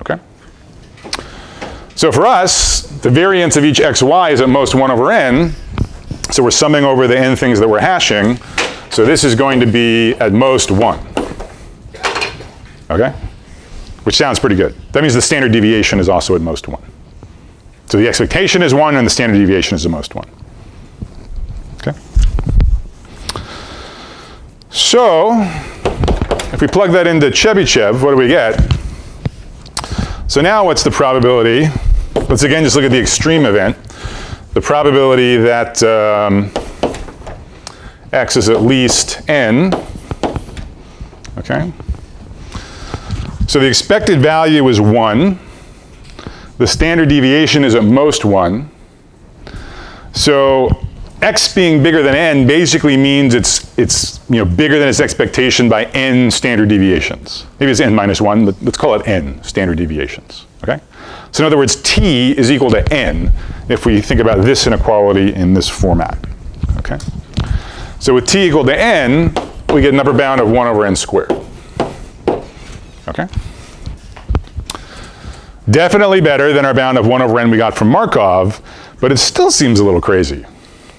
okay? So for us, the variance of each xy is at most 1 over n, so we're summing over the n things that we're hashing, so this is going to be at most 1. Okay? Which sounds pretty good. That means the standard deviation is also at most 1. So the expectation is 1 and the standard deviation is at most 1. Okay? So if we plug that into Chebyshev, what do we get? So now what's the probability? Let's again just look at the extreme event. The probability that um, x is at least n. Okay? So the expected value is 1. The standard deviation is at most 1. So x being bigger than n basically means it's, it's you know, bigger than its expectation by n standard deviations. Maybe it's n minus 1, but let's call it n standard deviations. Okay? So in other words, t is equal to n if we think about this inequality in this format. Okay? So with t equal to n, we get an upper bound of 1 over n squared. Okay? Definitely better than our bound of 1 over n we got from Markov, but it still seems a little crazy.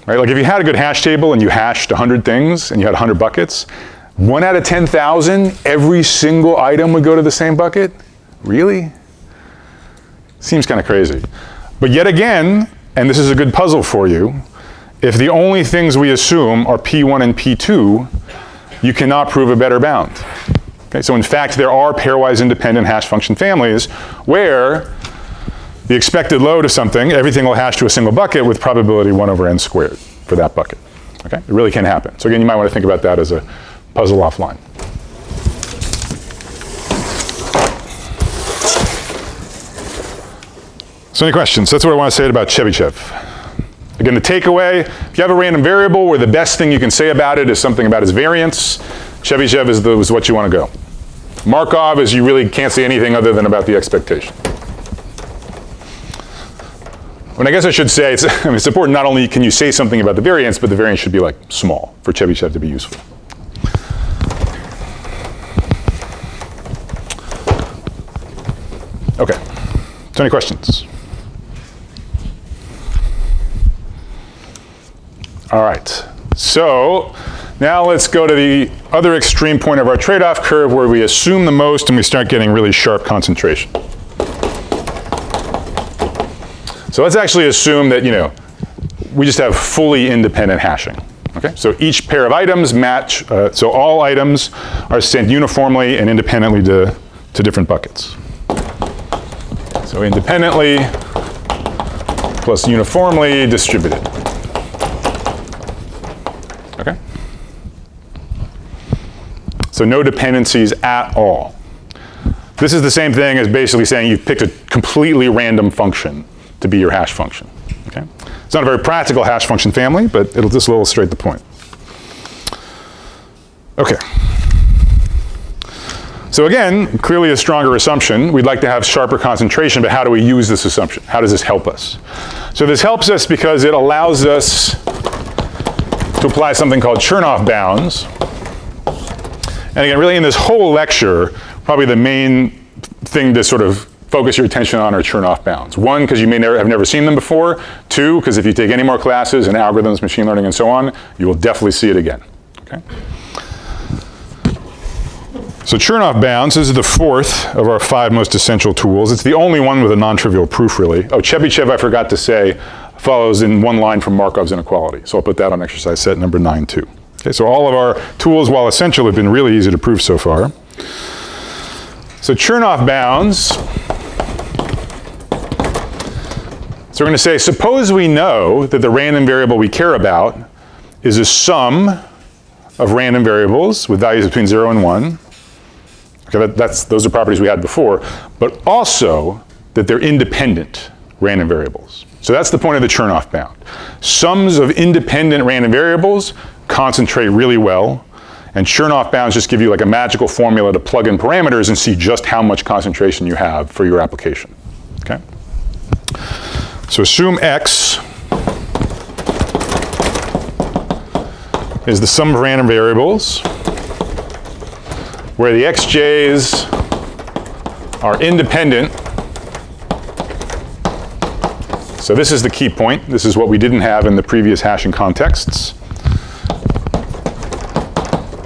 Right? Like if you had a good hash table and you hashed 100 things and you had 100 buckets, 1 out of 10,000, every single item would go to the same bucket? Really? Seems kind of crazy. But yet again, and this is a good puzzle for you, if the only things we assume are P1 and P2, you cannot prove a better bound. Okay, so in fact, there are pairwise independent hash function families where the expected load of something, everything will hash to a single bucket with probability 1 over n squared for that bucket. Okay, it really can happen. So again, you might want to think about that as a puzzle offline. So any questions? That's what I want to say about Chebyshev. Again, the takeaway, if you have a random variable where the best thing you can say about it is something about its variance, Chebyshev is, the, is what you want to go. Markov is you really can't say anything other than about the expectation. And I guess I should say, it's, I mean, it's important not only can you say something about the variance, but the variance should be like small for Chebyshev to be useful. Okay, so any questions? All right, so now let's go to the other extreme point of our trade-off curve where we assume the most and we start getting really sharp concentration. So let's actually assume that, you know, we just have fully independent hashing. Okay, so each pair of items match, uh, so all items are sent uniformly and independently to, to different buckets. So independently plus uniformly distributed. So no dependencies at all. This is the same thing as basically saying you've picked a completely random function to be your hash function. Okay? It's not a very practical hash function family, but it'll just illustrate the point. Okay. So again, clearly a stronger assumption. We'd like to have sharper concentration, but how do we use this assumption? How does this help us? So this helps us because it allows us to apply something called Chernoff bounds. And again, really in this whole lecture, probably the main thing to sort of focus your attention on are Chernoff bounds. One, because you may never, have never seen them before. Two, because if you take any more classes in algorithms, machine learning, and so on, you will definitely see it again. Okay? So Chernoff bounds, this is the fourth of our five most essential tools. It's the only one with a non-trivial proof, really. Oh, Chebyshev, I forgot to say, follows in one line from Markov's inequality. So I'll put that on exercise set number nine, too. Okay, so all of our tools, while essential, have been really easy to prove so far. So Chernoff bounds So we're going to say, suppose we know that the random variable we care about is a sum of random variables with values between 0 and 1. Okay, that, that's, those are properties we had before. But also that they're independent random variables. So that's the point of the Chernoff bound. Sums of independent random variables concentrate really well. And Chernoff bounds just give you like a magical formula to plug in parameters and see just how much concentration you have for your application. Okay? So assume x is the sum of random variables where the xj's are independent. So this is the key point. This is what we didn't have in the previous hashing contexts.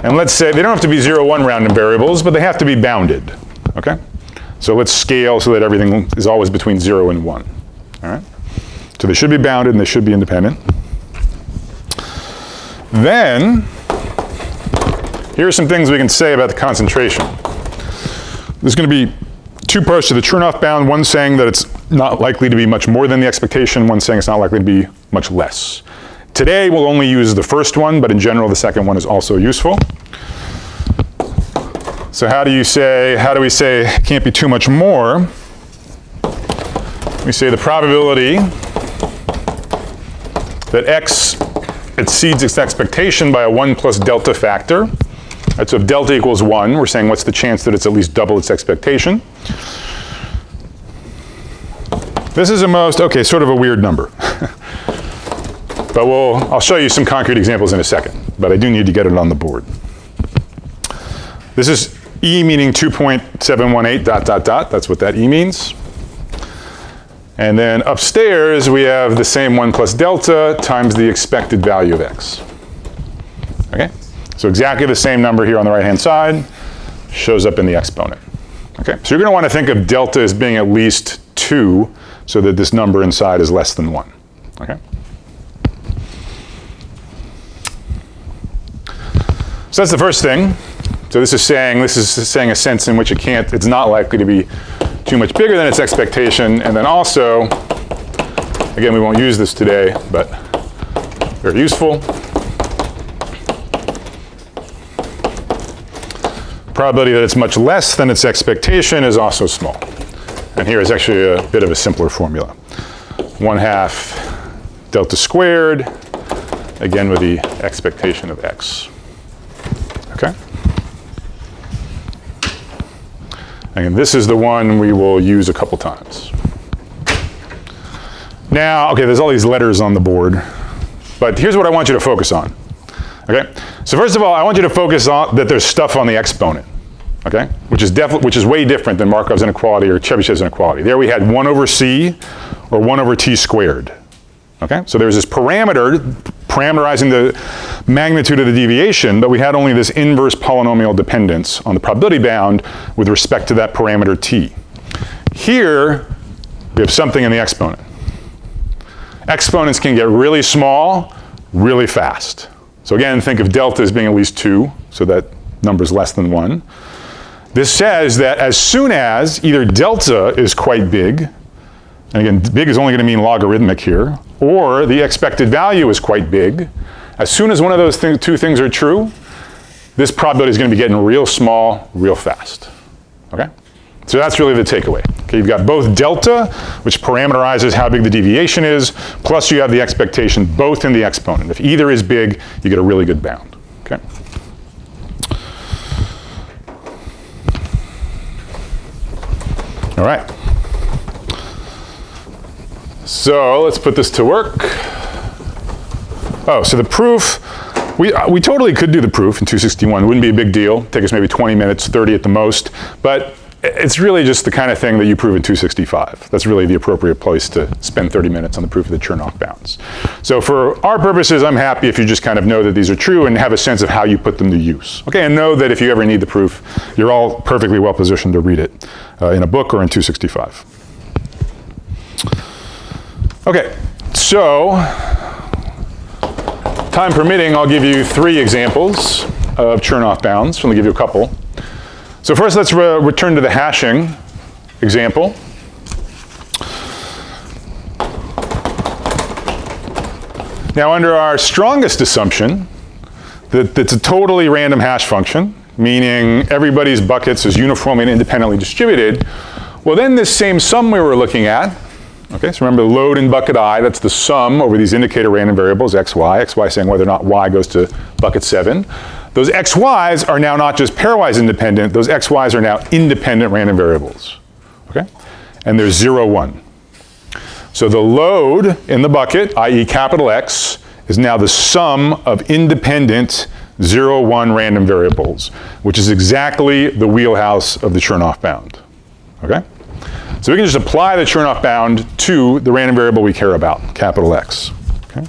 And let's say they don't have to be 0, 1 random variables, but they have to be bounded. Okay? So let's scale so that everything is always between 0 and 1. All right? So they should be bounded and they should be independent. Then, here are some things we can say about the concentration. There's going to be two parts to the Chernoff bound, one saying that it's not likely to be much more than the expectation, one saying it's not likely to be much less. Today we'll only use the first one, but in general the second one is also useful. So how do you say, how do we say can't be too much more? we say the probability that x exceeds its expectation by a 1 plus delta factor. Right, so if delta equals 1, we're saying what's the chance that it's at least double its expectation. This is a most, okay, sort of a weird number. but we'll, I'll show you some concrete examples in a second, but I do need to get it on the board. This is E meaning 2.718 dot dot dot, that's what that E means. And then upstairs, we have the same 1 plus delta times the expected value of x. Okay? So exactly the same number here on the right-hand side shows up in the exponent. Okay? So you're going to want to think of delta as being at least 2 so that this number inside is less than 1. Okay? So that's the first thing. So this is saying, this is saying a sense in which it can't, it's not likely to be too much bigger than its expectation. And then also, again, we won't use this today, but very useful. Probability that it's much less than its expectation is also small. And here is actually a bit of a simpler formula. 1 half delta squared, again with the expectation of x. Okay? And this is the one we will use a couple times. Now, okay, there's all these letters on the board, but here's what I want you to focus on. Okay? So first of all, I want you to focus on that there's stuff on the exponent. Okay? Which is definitely which is way different than Markov's inequality or Chebyshev's inequality. There we had 1 over c or 1 over t squared. Okay? So there's this parameter parameterizing the magnitude of the deviation, but we had only this inverse polynomial dependence on the probability bound with respect to that parameter t. Here, we have something in the exponent. Exponents can get really small, really fast. So again, think of delta as being at least 2, so that number is less than 1. This says that as soon as either delta is quite big, and again, big is only going to mean logarithmic here, or the expected value is quite big. As soon as one of those th two things are true, this probability is going to be getting real small, real fast. Okay? So that's really the takeaway. Okay, you've got both delta, which parameterizes how big the deviation is, plus you have the expectation both in the exponent. If either is big, you get a really good bound. Okay? All right. So let's put this to work. Oh, so the proof, we, uh, we totally could do the proof in 261. It wouldn't be a big deal. Take us maybe 20 minutes, 30 at the most. But it's really just the kind of thing that you prove in 265. That's really the appropriate place to spend 30 minutes on the proof of the Chernoff bounds. So for our purposes, I'm happy if you just kind of know that these are true and have a sense of how you put them to use. Okay, and know that if you ever need the proof, you're all perfectly well positioned to read it uh, in a book or in 265. Okay, so time permitting, I'll give you three examples of Chernoff bounds. I'm going give you a couple. So first, let's re return to the hashing example. Now, under our strongest assumption, that it's a totally random hash function, meaning everybody's buckets is uniformly and independently distributed, well, then this same sum we were looking at Okay, so remember the load in bucket i, that's the sum over these indicator random variables, x, y, x, y saying whether or not y goes to bucket 7. Those x, y's are now not just pairwise independent, those x, y's are now independent random variables. Okay? And they're 0, 1. So the load in the bucket, i.e. capital X, is now the sum of independent 0, 1 random variables, which is exactly the wheelhouse of the Chernoff bound. Okay? So we can just apply the Chernoff bound to the random variable we care about, capital X. Okay?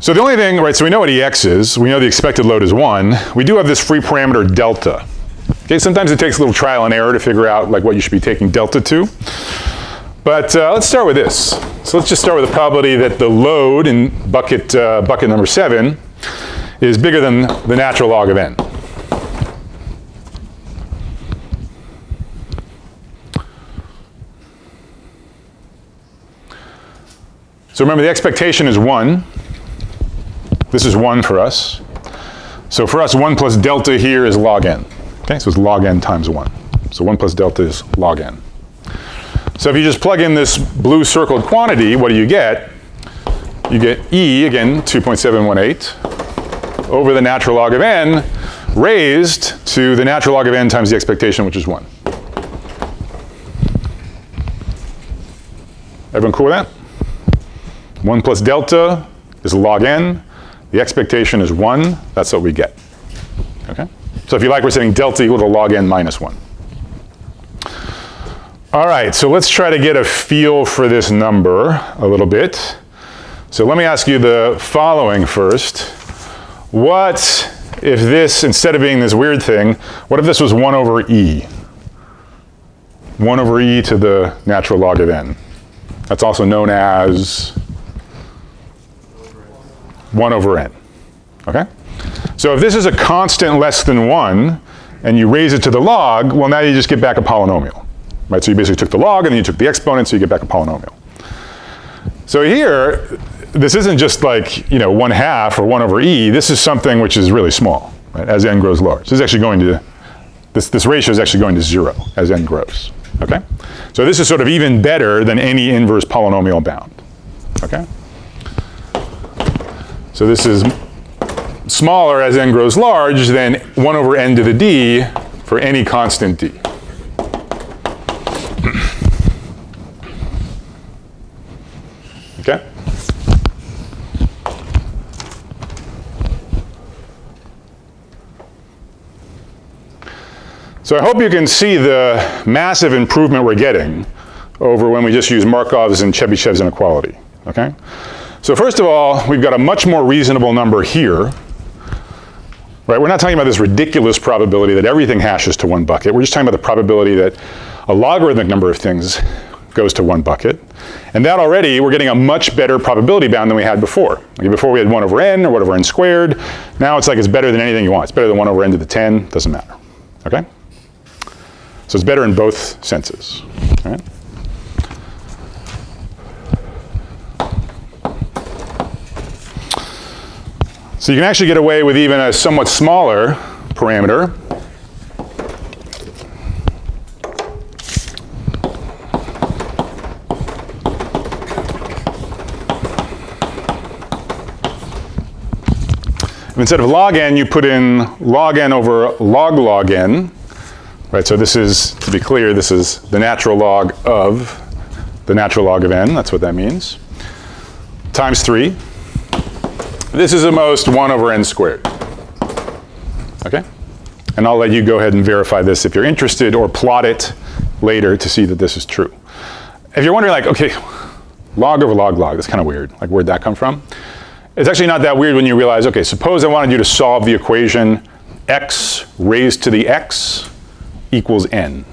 So the only thing, right, so we know what EX is. We know the expected load is 1. We do have this free parameter delta. Okay, sometimes it takes a little trial and error to figure out like what you should be taking delta to. But uh, let's start with this. So let's just start with the probability that the load in bucket, uh, bucket number 7 is bigger than the natural log of n. So remember, the expectation is 1. This is 1 for us. So for us, 1 plus delta here is log n. Okay, so it's log n times 1. So 1 plus delta is log n. So if you just plug in this blue circled quantity, what do you get? You get E, again, 2.718, over the natural log of n, raised to the natural log of n times the expectation, which is 1. Everyone cool with that? 1 plus delta is log n. The expectation is 1. That's what we get. Okay? So if you like, we're saying delta equal to log n minus 1. All right, so let's try to get a feel for this number a little bit. So let me ask you the following first. What if this, instead of being this weird thing, what if this was 1 over e? 1 over e to the natural log of n. That's also known as 1 over n. Okay? So if this is a constant less than 1, and you raise it to the log, well, now you just get back a polynomial. Right? So you basically took the log, and then you took the exponent, so you get back a polynomial. So here, this isn't just like, you know, 1 half or 1 over e. This is something which is really small, right, as n grows large. This is actually going to, this, this ratio is actually going to 0 as n grows. Okay? So this is sort of even better than any inverse polynomial bound. Okay? So this is smaller as n grows large than 1 over n to the d for any constant d. Okay? So I hope you can see the massive improvement we're getting over when we just use Markov's and Chebyshev's inequality, okay? So first of all, we've got a much more reasonable number here, right? We're not talking about this ridiculous probability that everything hashes to one bucket. We're just talking about the probability that a logarithmic number of things goes to one bucket. And that already, we're getting a much better probability bound than we had before. Like before we had 1 over n or 1 over n squared. Now it's like it's better than anything you want. It's better than 1 over n to the 10. Doesn't matter. Okay? So it's better in both senses. Right? So you can actually get away with even a somewhat smaller parameter. Instead of log n, you put in log n over log log n, Right, so this is, to be clear, this is the natural log of the natural log of n, that's what that means, times 3. This is the most 1 over n squared. Okay? And I'll let you go ahead and verify this if you're interested or plot it later to see that this is true. If you're wondering like, okay, log over log log, that's kind of weird. Like where'd that come from? It's actually not that weird when you realize, okay, suppose I wanted you to solve the equation x raised to the x equals n.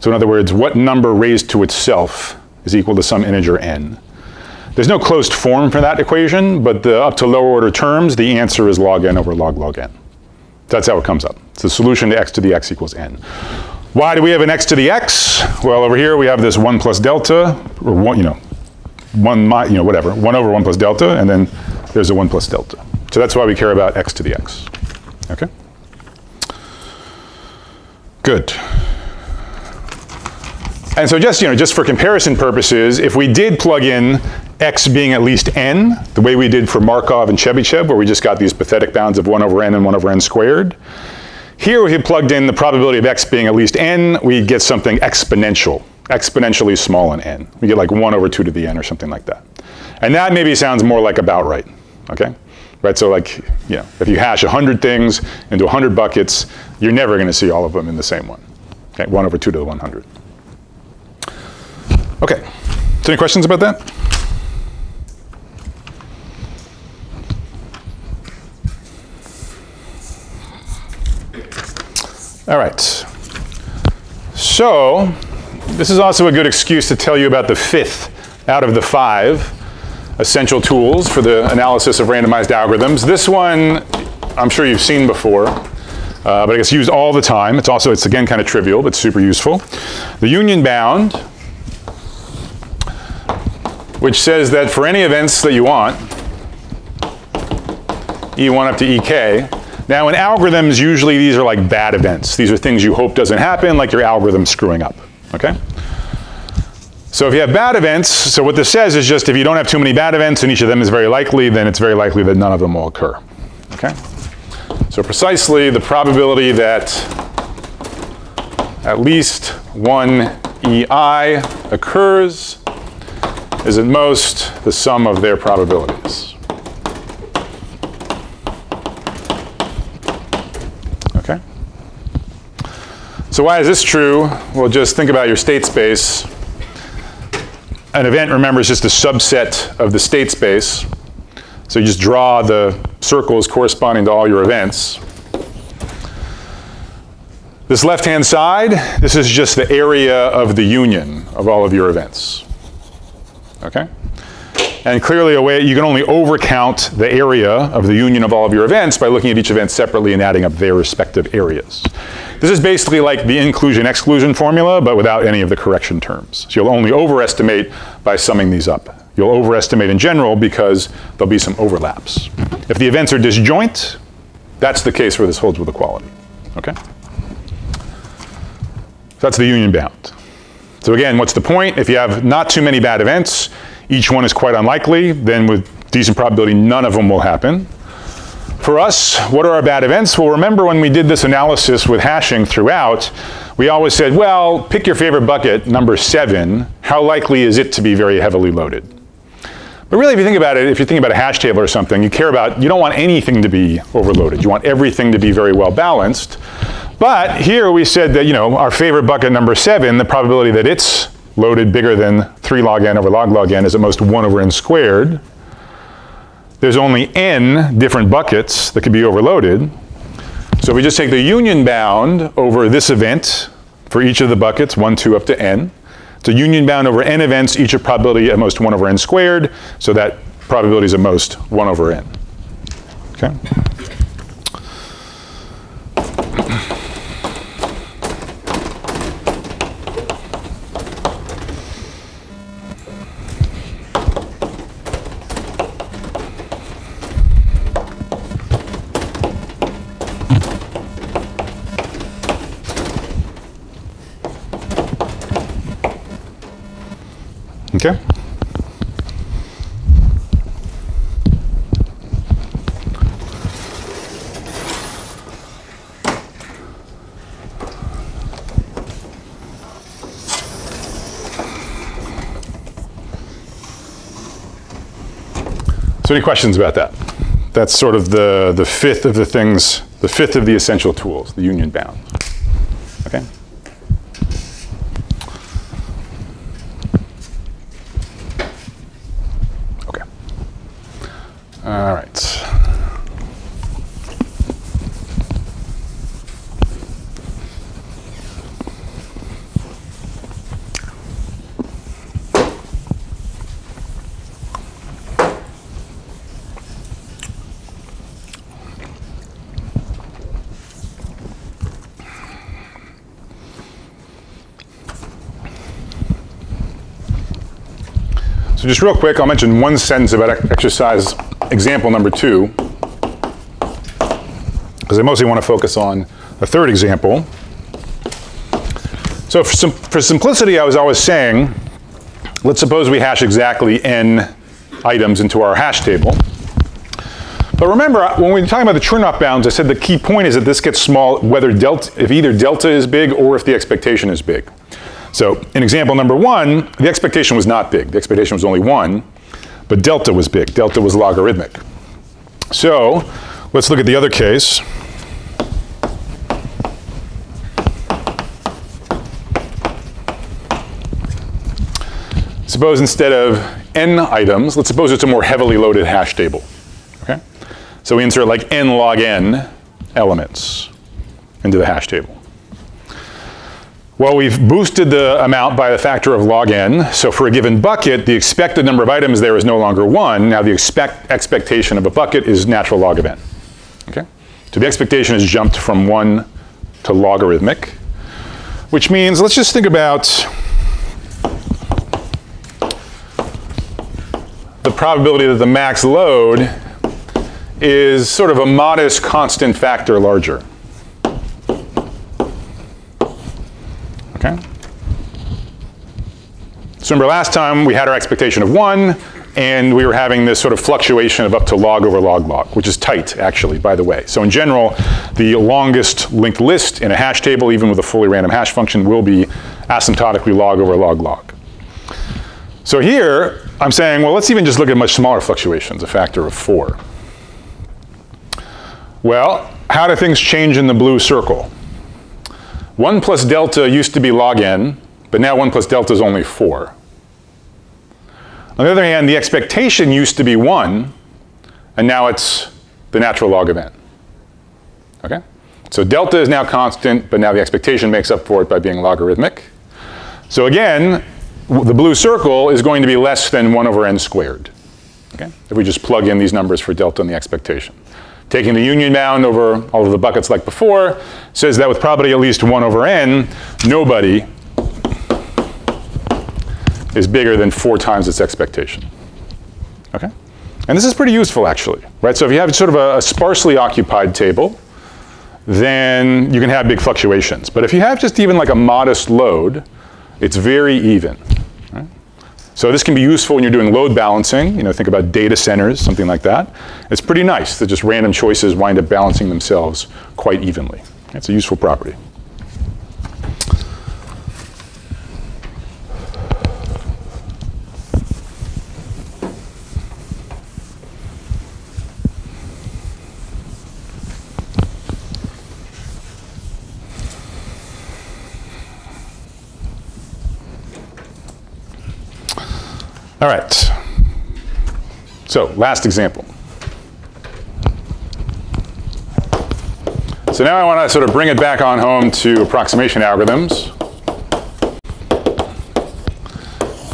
So in other words, what number raised to itself is equal to some integer n? There's no closed form for that equation, but the up to lower order terms, the answer is log n over log log n. That's how it comes up. It's the solution to x to the x equals n. Why do we have an x to the x? Well, over here we have this 1 plus delta, or 1, you know, 1, you know, whatever, 1 over 1 plus delta, and then there's a 1 plus delta. So that's why we care about x to the x. Okay? Good. And so just, you know, just for comparison purposes, if we did plug in x being at least n, the way we did for Markov and Chebyshev, where we just got these pathetic bounds of 1 over n and 1 over n squared, here we plugged in the probability of x being at least n, we get something exponential, exponentially small in n. We get like 1 over 2 to the n or something like that. And that maybe sounds more like about right, okay? Right, so like, you know, if you hash 100 things into 100 buckets, you're never going to see all of them in the same one. Okay, 1 over 2 to the 100. Okay, so any questions about that? All right. So, this is also a good excuse to tell you about the fifth out of the five essential tools for the analysis of randomized algorithms. This one, I'm sure you've seen before, uh, but it gets used all the time. It's also, it's again kind of trivial, but super useful. The union bound, which says that for any events that you want, E1 up to EK, now in algorithms, usually these are like bad events. These are things you hope doesn't happen, like your algorithm screwing up, okay? So if you have bad events, so what this says is just if you don't have too many bad events and each of them is very likely, then it's very likely that none of them will occur. Okay? So precisely the probability that at least one EI occurs is at most the sum of their probabilities. Okay? So why is this true? Well, just think about your state space an event, remember, is just a subset of the state space. So you just draw the circles corresponding to all your events. This left-hand side, this is just the area of the union of all of your events. Okay? And clearly a way, you can only overcount the area of the union of all of your events by looking at each event separately and adding up their respective areas. This is basically like the inclusion-exclusion formula, but without any of the correction terms. So you'll only overestimate by summing these up. You'll overestimate in general because there'll be some overlaps. If the events are disjoint, that's the case where this holds with equality. Okay? So that's the union bound. So again, what's the point? If you have not too many bad events, each one is quite unlikely, then with decent probability none of them will happen. For us, what are our bad events? Well, remember when we did this analysis with hashing throughout, we always said, well, pick your favorite bucket, number seven. How likely is it to be very heavily loaded? But really, if you think about it, if you think about a hash table or something, you care about, you don't want anything to be overloaded. You want everything to be very well balanced. But here we said that, you know, our favorite bucket number seven, the probability that it's loaded bigger than 3 log n over log log n is at most 1 over n squared there's only n different buckets that could be overloaded. So if we just take the union bound over this event for each of the buckets, 1, 2, up to n, it's a union bound over n events, each a probability at most 1 over n squared, so that probability is at most 1 over n. Okay? So any questions about that? That's sort of the, the fifth of the things, the fifth of the essential tools, the union bound. Okay? All right. So just real quick, I'll mention one sentence about exercise example number two, because I mostly want to focus on the third example. So for, sim for simplicity, I was always saying, let's suppose we hash exactly n items into our hash table. But remember, when we were talking about the Chernoff bounds, I said the key point is that this gets small whether delta, if either delta is big or if the expectation is big. So in example number one, the expectation was not big. The expectation was only one. But delta was big. Delta was logarithmic. So let's look at the other case. Suppose instead of n items, let's suppose it's a more heavily loaded hash table. Okay? So we insert like n log n elements into the hash table. Well, we've boosted the amount by a factor of log n. So for a given bucket, the expected number of items there is no longer 1. Now the expect expectation of a bucket is natural log of n. Okay? So the expectation has jumped from 1 to logarithmic, which means let's just think about the probability that the max load is sort of a modest constant factor larger. So remember last time we had our expectation of 1, and we were having this sort of fluctuation of up to log over log log, which is tight, actually, by the way. So in general, the longest linked list in a hash table, even with a fully random hash function, will be asymptotically log over log log. So here, I'm saying, well, let's even just look at much smaller fluctuations, a factor of 4. Well, how do things change in the blue circle? 1 plus delta used to be log n, but now 1 plus delta is only 4. On the other hand, the expectation used to be 1, and now it's the natural log of n. Okay? So delta is now constant, but now the expectation makes up for it by being logarithmic. So again, the blue circle is going to be less than 1 over n squared. Okay? If we just plug in these numbers for delta and the expectation. Taking the union bound over all of the buckets like before says that with probability at least 1 over n, nobody is bigger than 4 times its expectation. Okay? And this is pretty useful, actually. Right? So if you have sort of a, a sparsely occupied table, then you can have big fluctuations. But if you have just even like a modest load, it's very even. So this can be useful when you're doing load balancing. You know, think about data centers, something like that. It's pretty nice that just random choices wind up balancing themselves quite evenly. It's a useful property. All right. So last example. So now I want to sort of bring it back on home to approximation algorithms.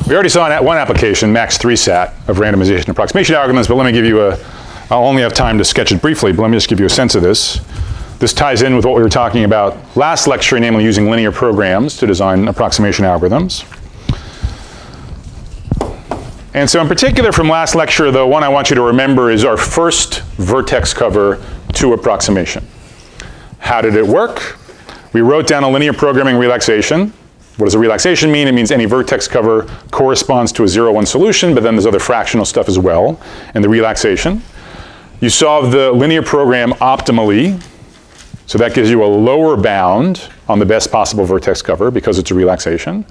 We already saw one application, max3sat, of randomization approximation algorithms, but let me give you a, I'll only have time to sketch it briefly, but let me just give you a sense of this. This ties in with what we were talking about last lecture, namely using linear programs to design approximation algorithms. And so in particular from last lecture, the one I want you to remember is our first vertex cover to approximation. How did it work? We wrote down a linear programming relaxation. What does a relaxation mean? It means any vertex cover corresponds to a zero-one solution, but then there's other fractional stuff as well in the relaxation. You solve the linear program optimally, so that gives you a lower bound on the best possible vertex cover because it's a relaxation.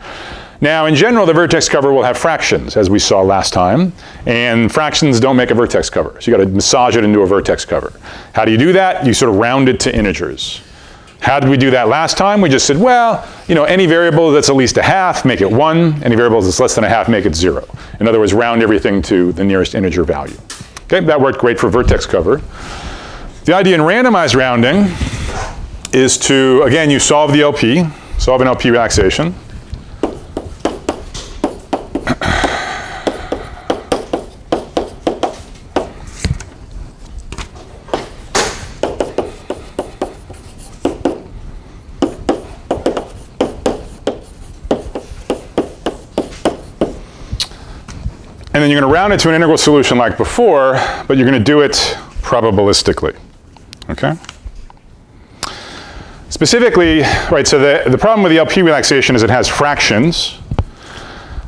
Now, in general, the vertex cover will have fractions, as we saw last time, and fractions don't make a vertex cover. So you got to massage it into a vertex cover. How do you do that? You sort of round it to integers. How did we do that last time? We just said, well, you know, any variable that's at least a half, make it one. Any variable that's less than a half, make it zero. In other words, round everything to the nearest integer value. Okay, that worked great for vertex cover. The idea in randomized rounding is to, again, you solve the LP, solve an LP relaxation. And then you're going to round it to an integral solution like before, but you're going to do it probabilistically. Okay? Specifically, right, so the, the problem with the LP relaxation is it has fractions.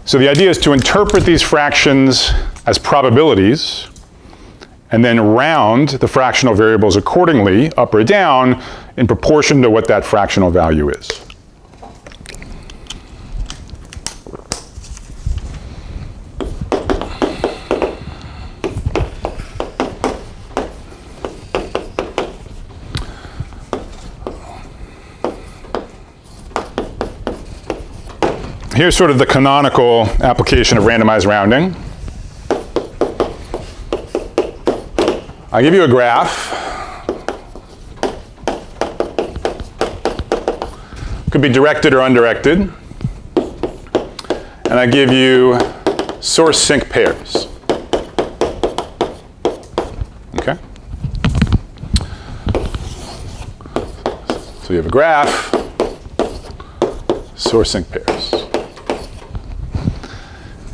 So the idea is to interpret these fractions as probabilities and then round the fractional variables accordingly, up or down, in proportion to what that fractional value is. Here's sort of the canonical application of randomized rounding. I give you a graph. Could be directed or undirected. And I give you source sink pairs. Okay? So you have a graph, source sink pairs.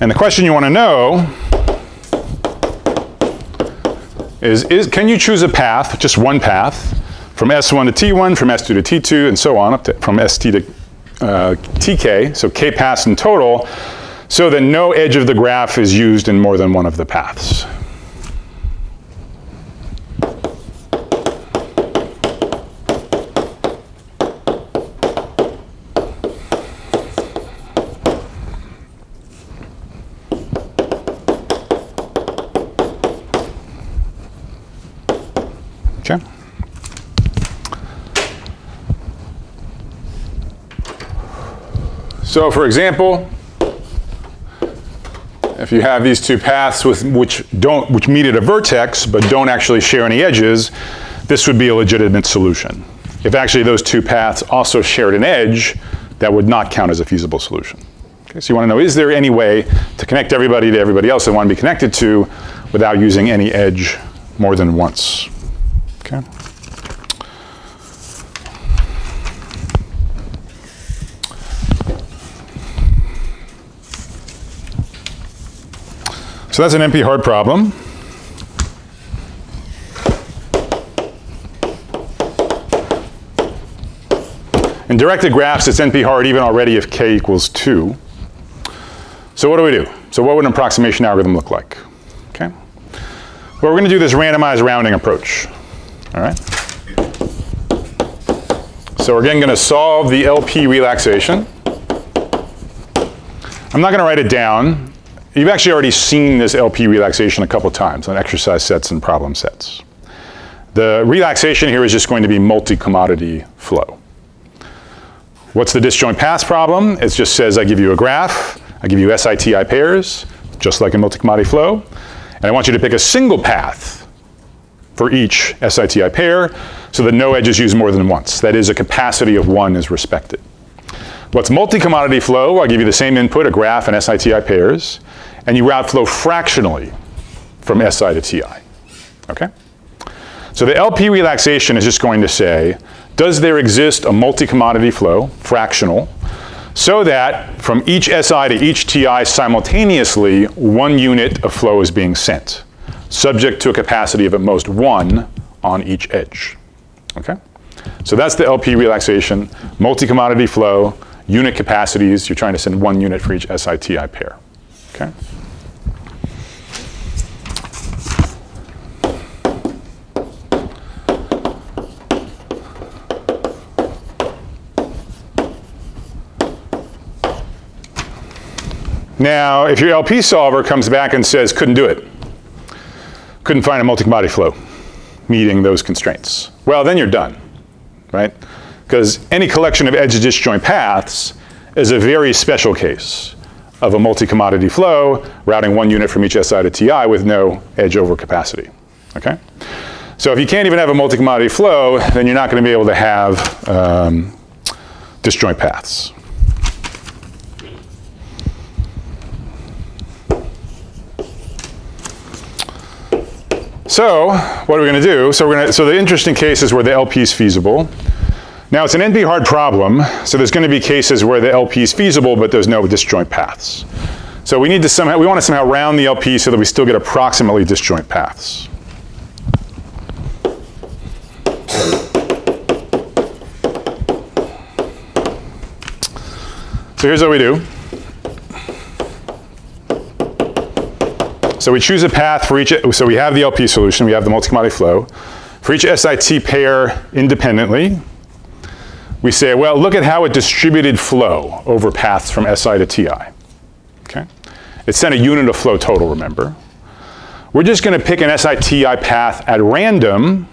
And the question you want to know is, is, can you choose a path, just one path, from S1 to T1, from S2 to T2, and so on, up to, from ST to uh, TK, so K paths in total, so that no edge of the graph is used in more than one of the paths. Okay. So for example, if you have these two paths with, which, don't, which meet at a vertex but don't actually share any edges, this would be a legitimate solution. If actually those two paths also shared an edge, that would not count as a feasible solution. Okay, so you want to know, is there any way to connect everybody to everybody else they want to be connected to without using any edge more than once? Okay. So that's an NP-hard problem. In directed graphs, it's NP-hard even already if k equals 2. So what do we do? So what would an approximation algorithm look like? Okay. Well, we're going to do this randomized rounding approach. All right. So we're again going to solve the LP relaxation. I'm not going to write it down. You've actually already seen this LP relaxation a couple times on exercise sets and problem sets. The relaxation here is just going to be multi-commodity flow. What's the disjoint paths problem? It just says I give you a graph, I give you SITI pairs, just like in multi-commodity flow, and I want you to pick a single path for each SITI pair so that no edge is used more than once. That is, a capacity of one is respected. What's multi-commodity flow? I'll give you the same input, a graph and SITI pairs, and you route flow fractionally from SI to TI, okay? So the LP relaxation is just going to say, does there exist a multi-commodity flow, fractional, so that from each SI to each TI simultaneously, one unit of flow is being sent, subject to a capacity of at most one on each edge, okay? So that's the LP relaxation, multi-commodity flow, unit capacities, you're trying to send one unit for each SI-TI pair, okay? Now, if your LP solver comes back and says, couldn't do it, couldn't find a multi-commodity flow meeting those constraints, well, then you're done, right? Because any collection of edge disjoint paths is a very special case of a multi-commodity flow routing one unit from each SI to TI with no edge over capacity, okay? So if you can't even have a multi-commodity flow, then you're not going to be able to have um, disjoint paths. So what are we going to do? So we're to, so the interesting case is where the LP is feasible. Now it's an NP-hard problem, so there's going to be cases where the LP is feasible, but there's no disjoint paths. So we need to somehow, we want to somehow round the LP so that we still get approximately disjoint paths. So here's what we do. So we choose a path for each, so we have the LP solution, we have the multi-commodity flow. For each SIT pair independently, we say, well, look at how it distributed flow over paths from SI to TI. Okay? It sent a unit of flow total, remember. We're just going to pick an SITI path at random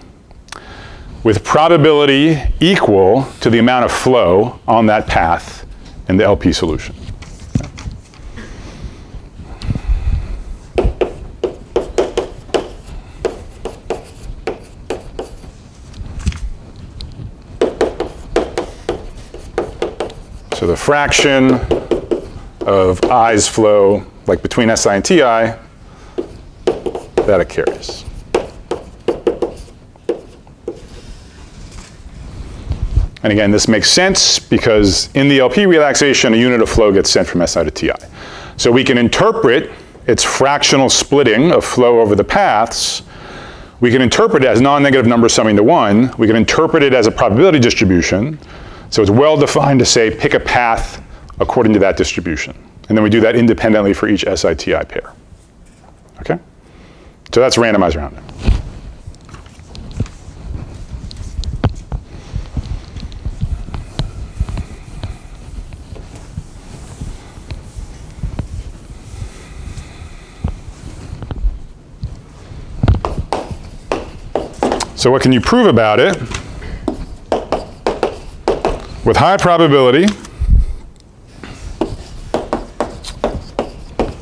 with probability equal to the amount of flow on that path in the LP solution. So the fraction of I's flow, like between SI and TI, that it carries. And again, this makes sense because in the LP relaxation, a unit of flow gets sent from SI to TI. So we can interpret its fractional splitting of flow over the paths. We can interpret it as non-negative numbers summing to one. We can interpret it as a probability distribution. So it's well defined to say pick a path according to that distribution. And then we do that independently for each SITI pair. Okay? So that's randomized rounding. So what can you prove about it? With high probability,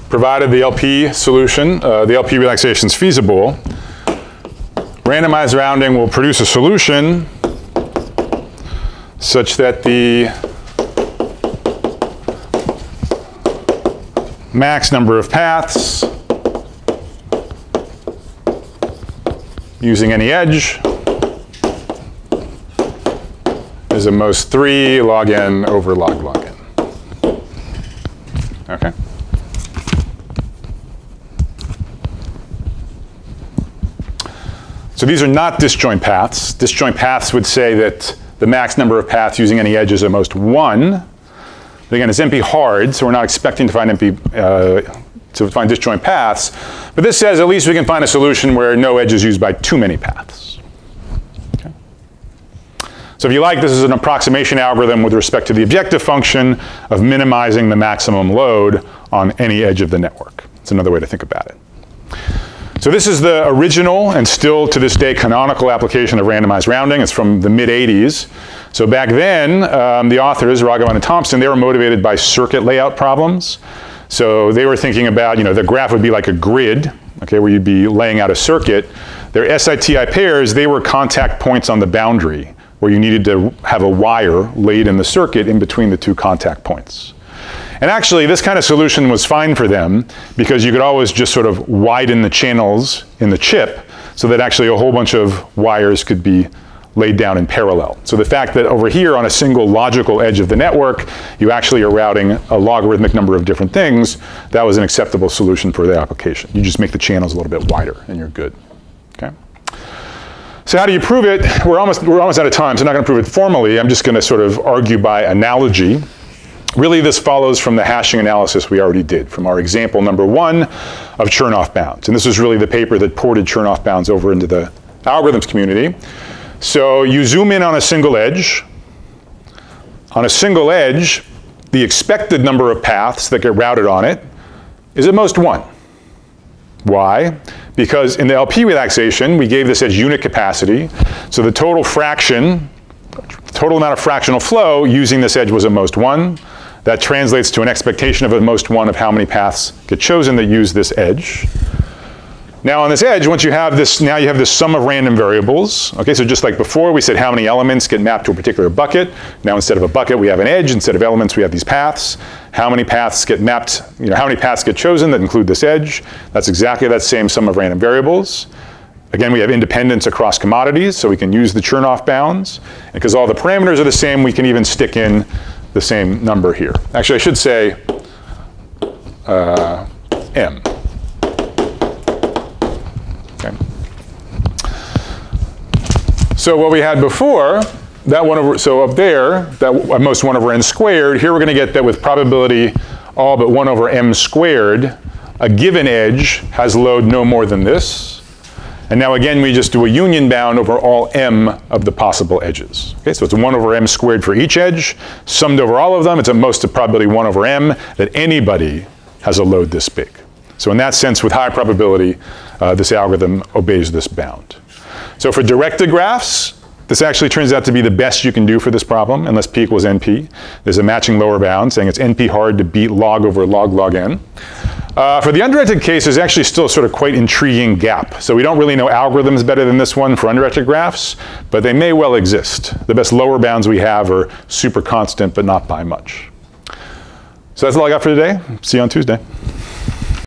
provided the LP solution, uh, the LP relaxation is feasible, randomized rounding will produce a solution such that the max number of paths using any edge is a most 3 log n over log log n. Okay? So these are not disjoint paths. Disjoint paths would say that the max number of paths using any edge is at most 1. But again, it's NP hard, so we're not expecting to find NP uh, to find disjoint paths. But this says at least we can find a solution where no edge is used by too many paths. So if you like, this is an approximation algorithm with respect to the objective function of minimizing the maximum load on any edge of the network. It's another way to think about it. So this is the original and still to this day canonical application of randomized rounding. It's from the mid 80s. So back then, um, the authors, Raghavan and Thompson, they were motivated by circuit layout problems. So they were thinking about, you know, the graph would be like a grid, okay, where you'd be laying out a circuit. Their SITI pairs, they were contact points on the boundary where you needed to have a wire laid in the circuit in between the two contact points. And actually, this kind of solution was fine for them because you could always just sort of widen the channels in the chip so that actually a whole bunch of wires could be laid down in parallel. So the fact that over here on a single logical edge of the network, you actually are routing a logarithmic number of different things, that was an acceptable solution for the application. You just make the channels a little bit wider and you're good. So how do you prove it? We're almost, we're almost out of time, so I'm not going to prove it formally. I'm just going to sort of argue by analogy. Really, this follows from the hashing analysis we already did, from our example number one of Chernoff bounds. And this was really the paper that ported Chernoff bounds over into the algorithms community. So you zoom in on a single edge. On a single edge, the expected number of paths that get routed on it is at most one. Why? Because in the LP relaxation, we gave this edge unit capacity. So the total fraction, total amount of fractional flow using this edge was at most one. That translates to an expectation of at most one of how many paths get chosen that use this edge. Now on this edge, once you have this, now you have this sum of random variables. Okay, so just like before, we said how many elements get mapped to a particular bucket. Now instead of a bucket, we have an edge. Instead of elements, we have these paths. How many paths get mapped, you know, how many paths get chosen that include this edge? That's exactly that same sum of random variables. Again, we have independence across commodities, so we can use the Chernoff bounds. And because all the parameters are the same, we can even stick in the same number here. Actually, I should say uh, m. So what we had before, that one over, so up there, that most 1 over n squared, here we're going to get that with probability all but 1 over m squared, a given edge has load no more than this. And now again, we just do a union bound over all m of the possible edges. Okay, so it's 1 over m squared for each edge, summed over all of them, it's at most a probability 1 over m that anybody has a load this big. So in that sense, with high probability, uh, this algorithm obeys this bound. So for directed graphs, this actually turns out to be the best you can do for this problem, unless p equals np. There's a matching lower bound saying it's np hard to beat log over log log n. Uh, for the undirected case, there's actually still sort of quite intriguing gap. So we don't really know algorithms better than this one for undirected graphs, but they may well exist. The best lower bounds we have are super constant, but not by much. So that's all I got for today. See you on Tuesday.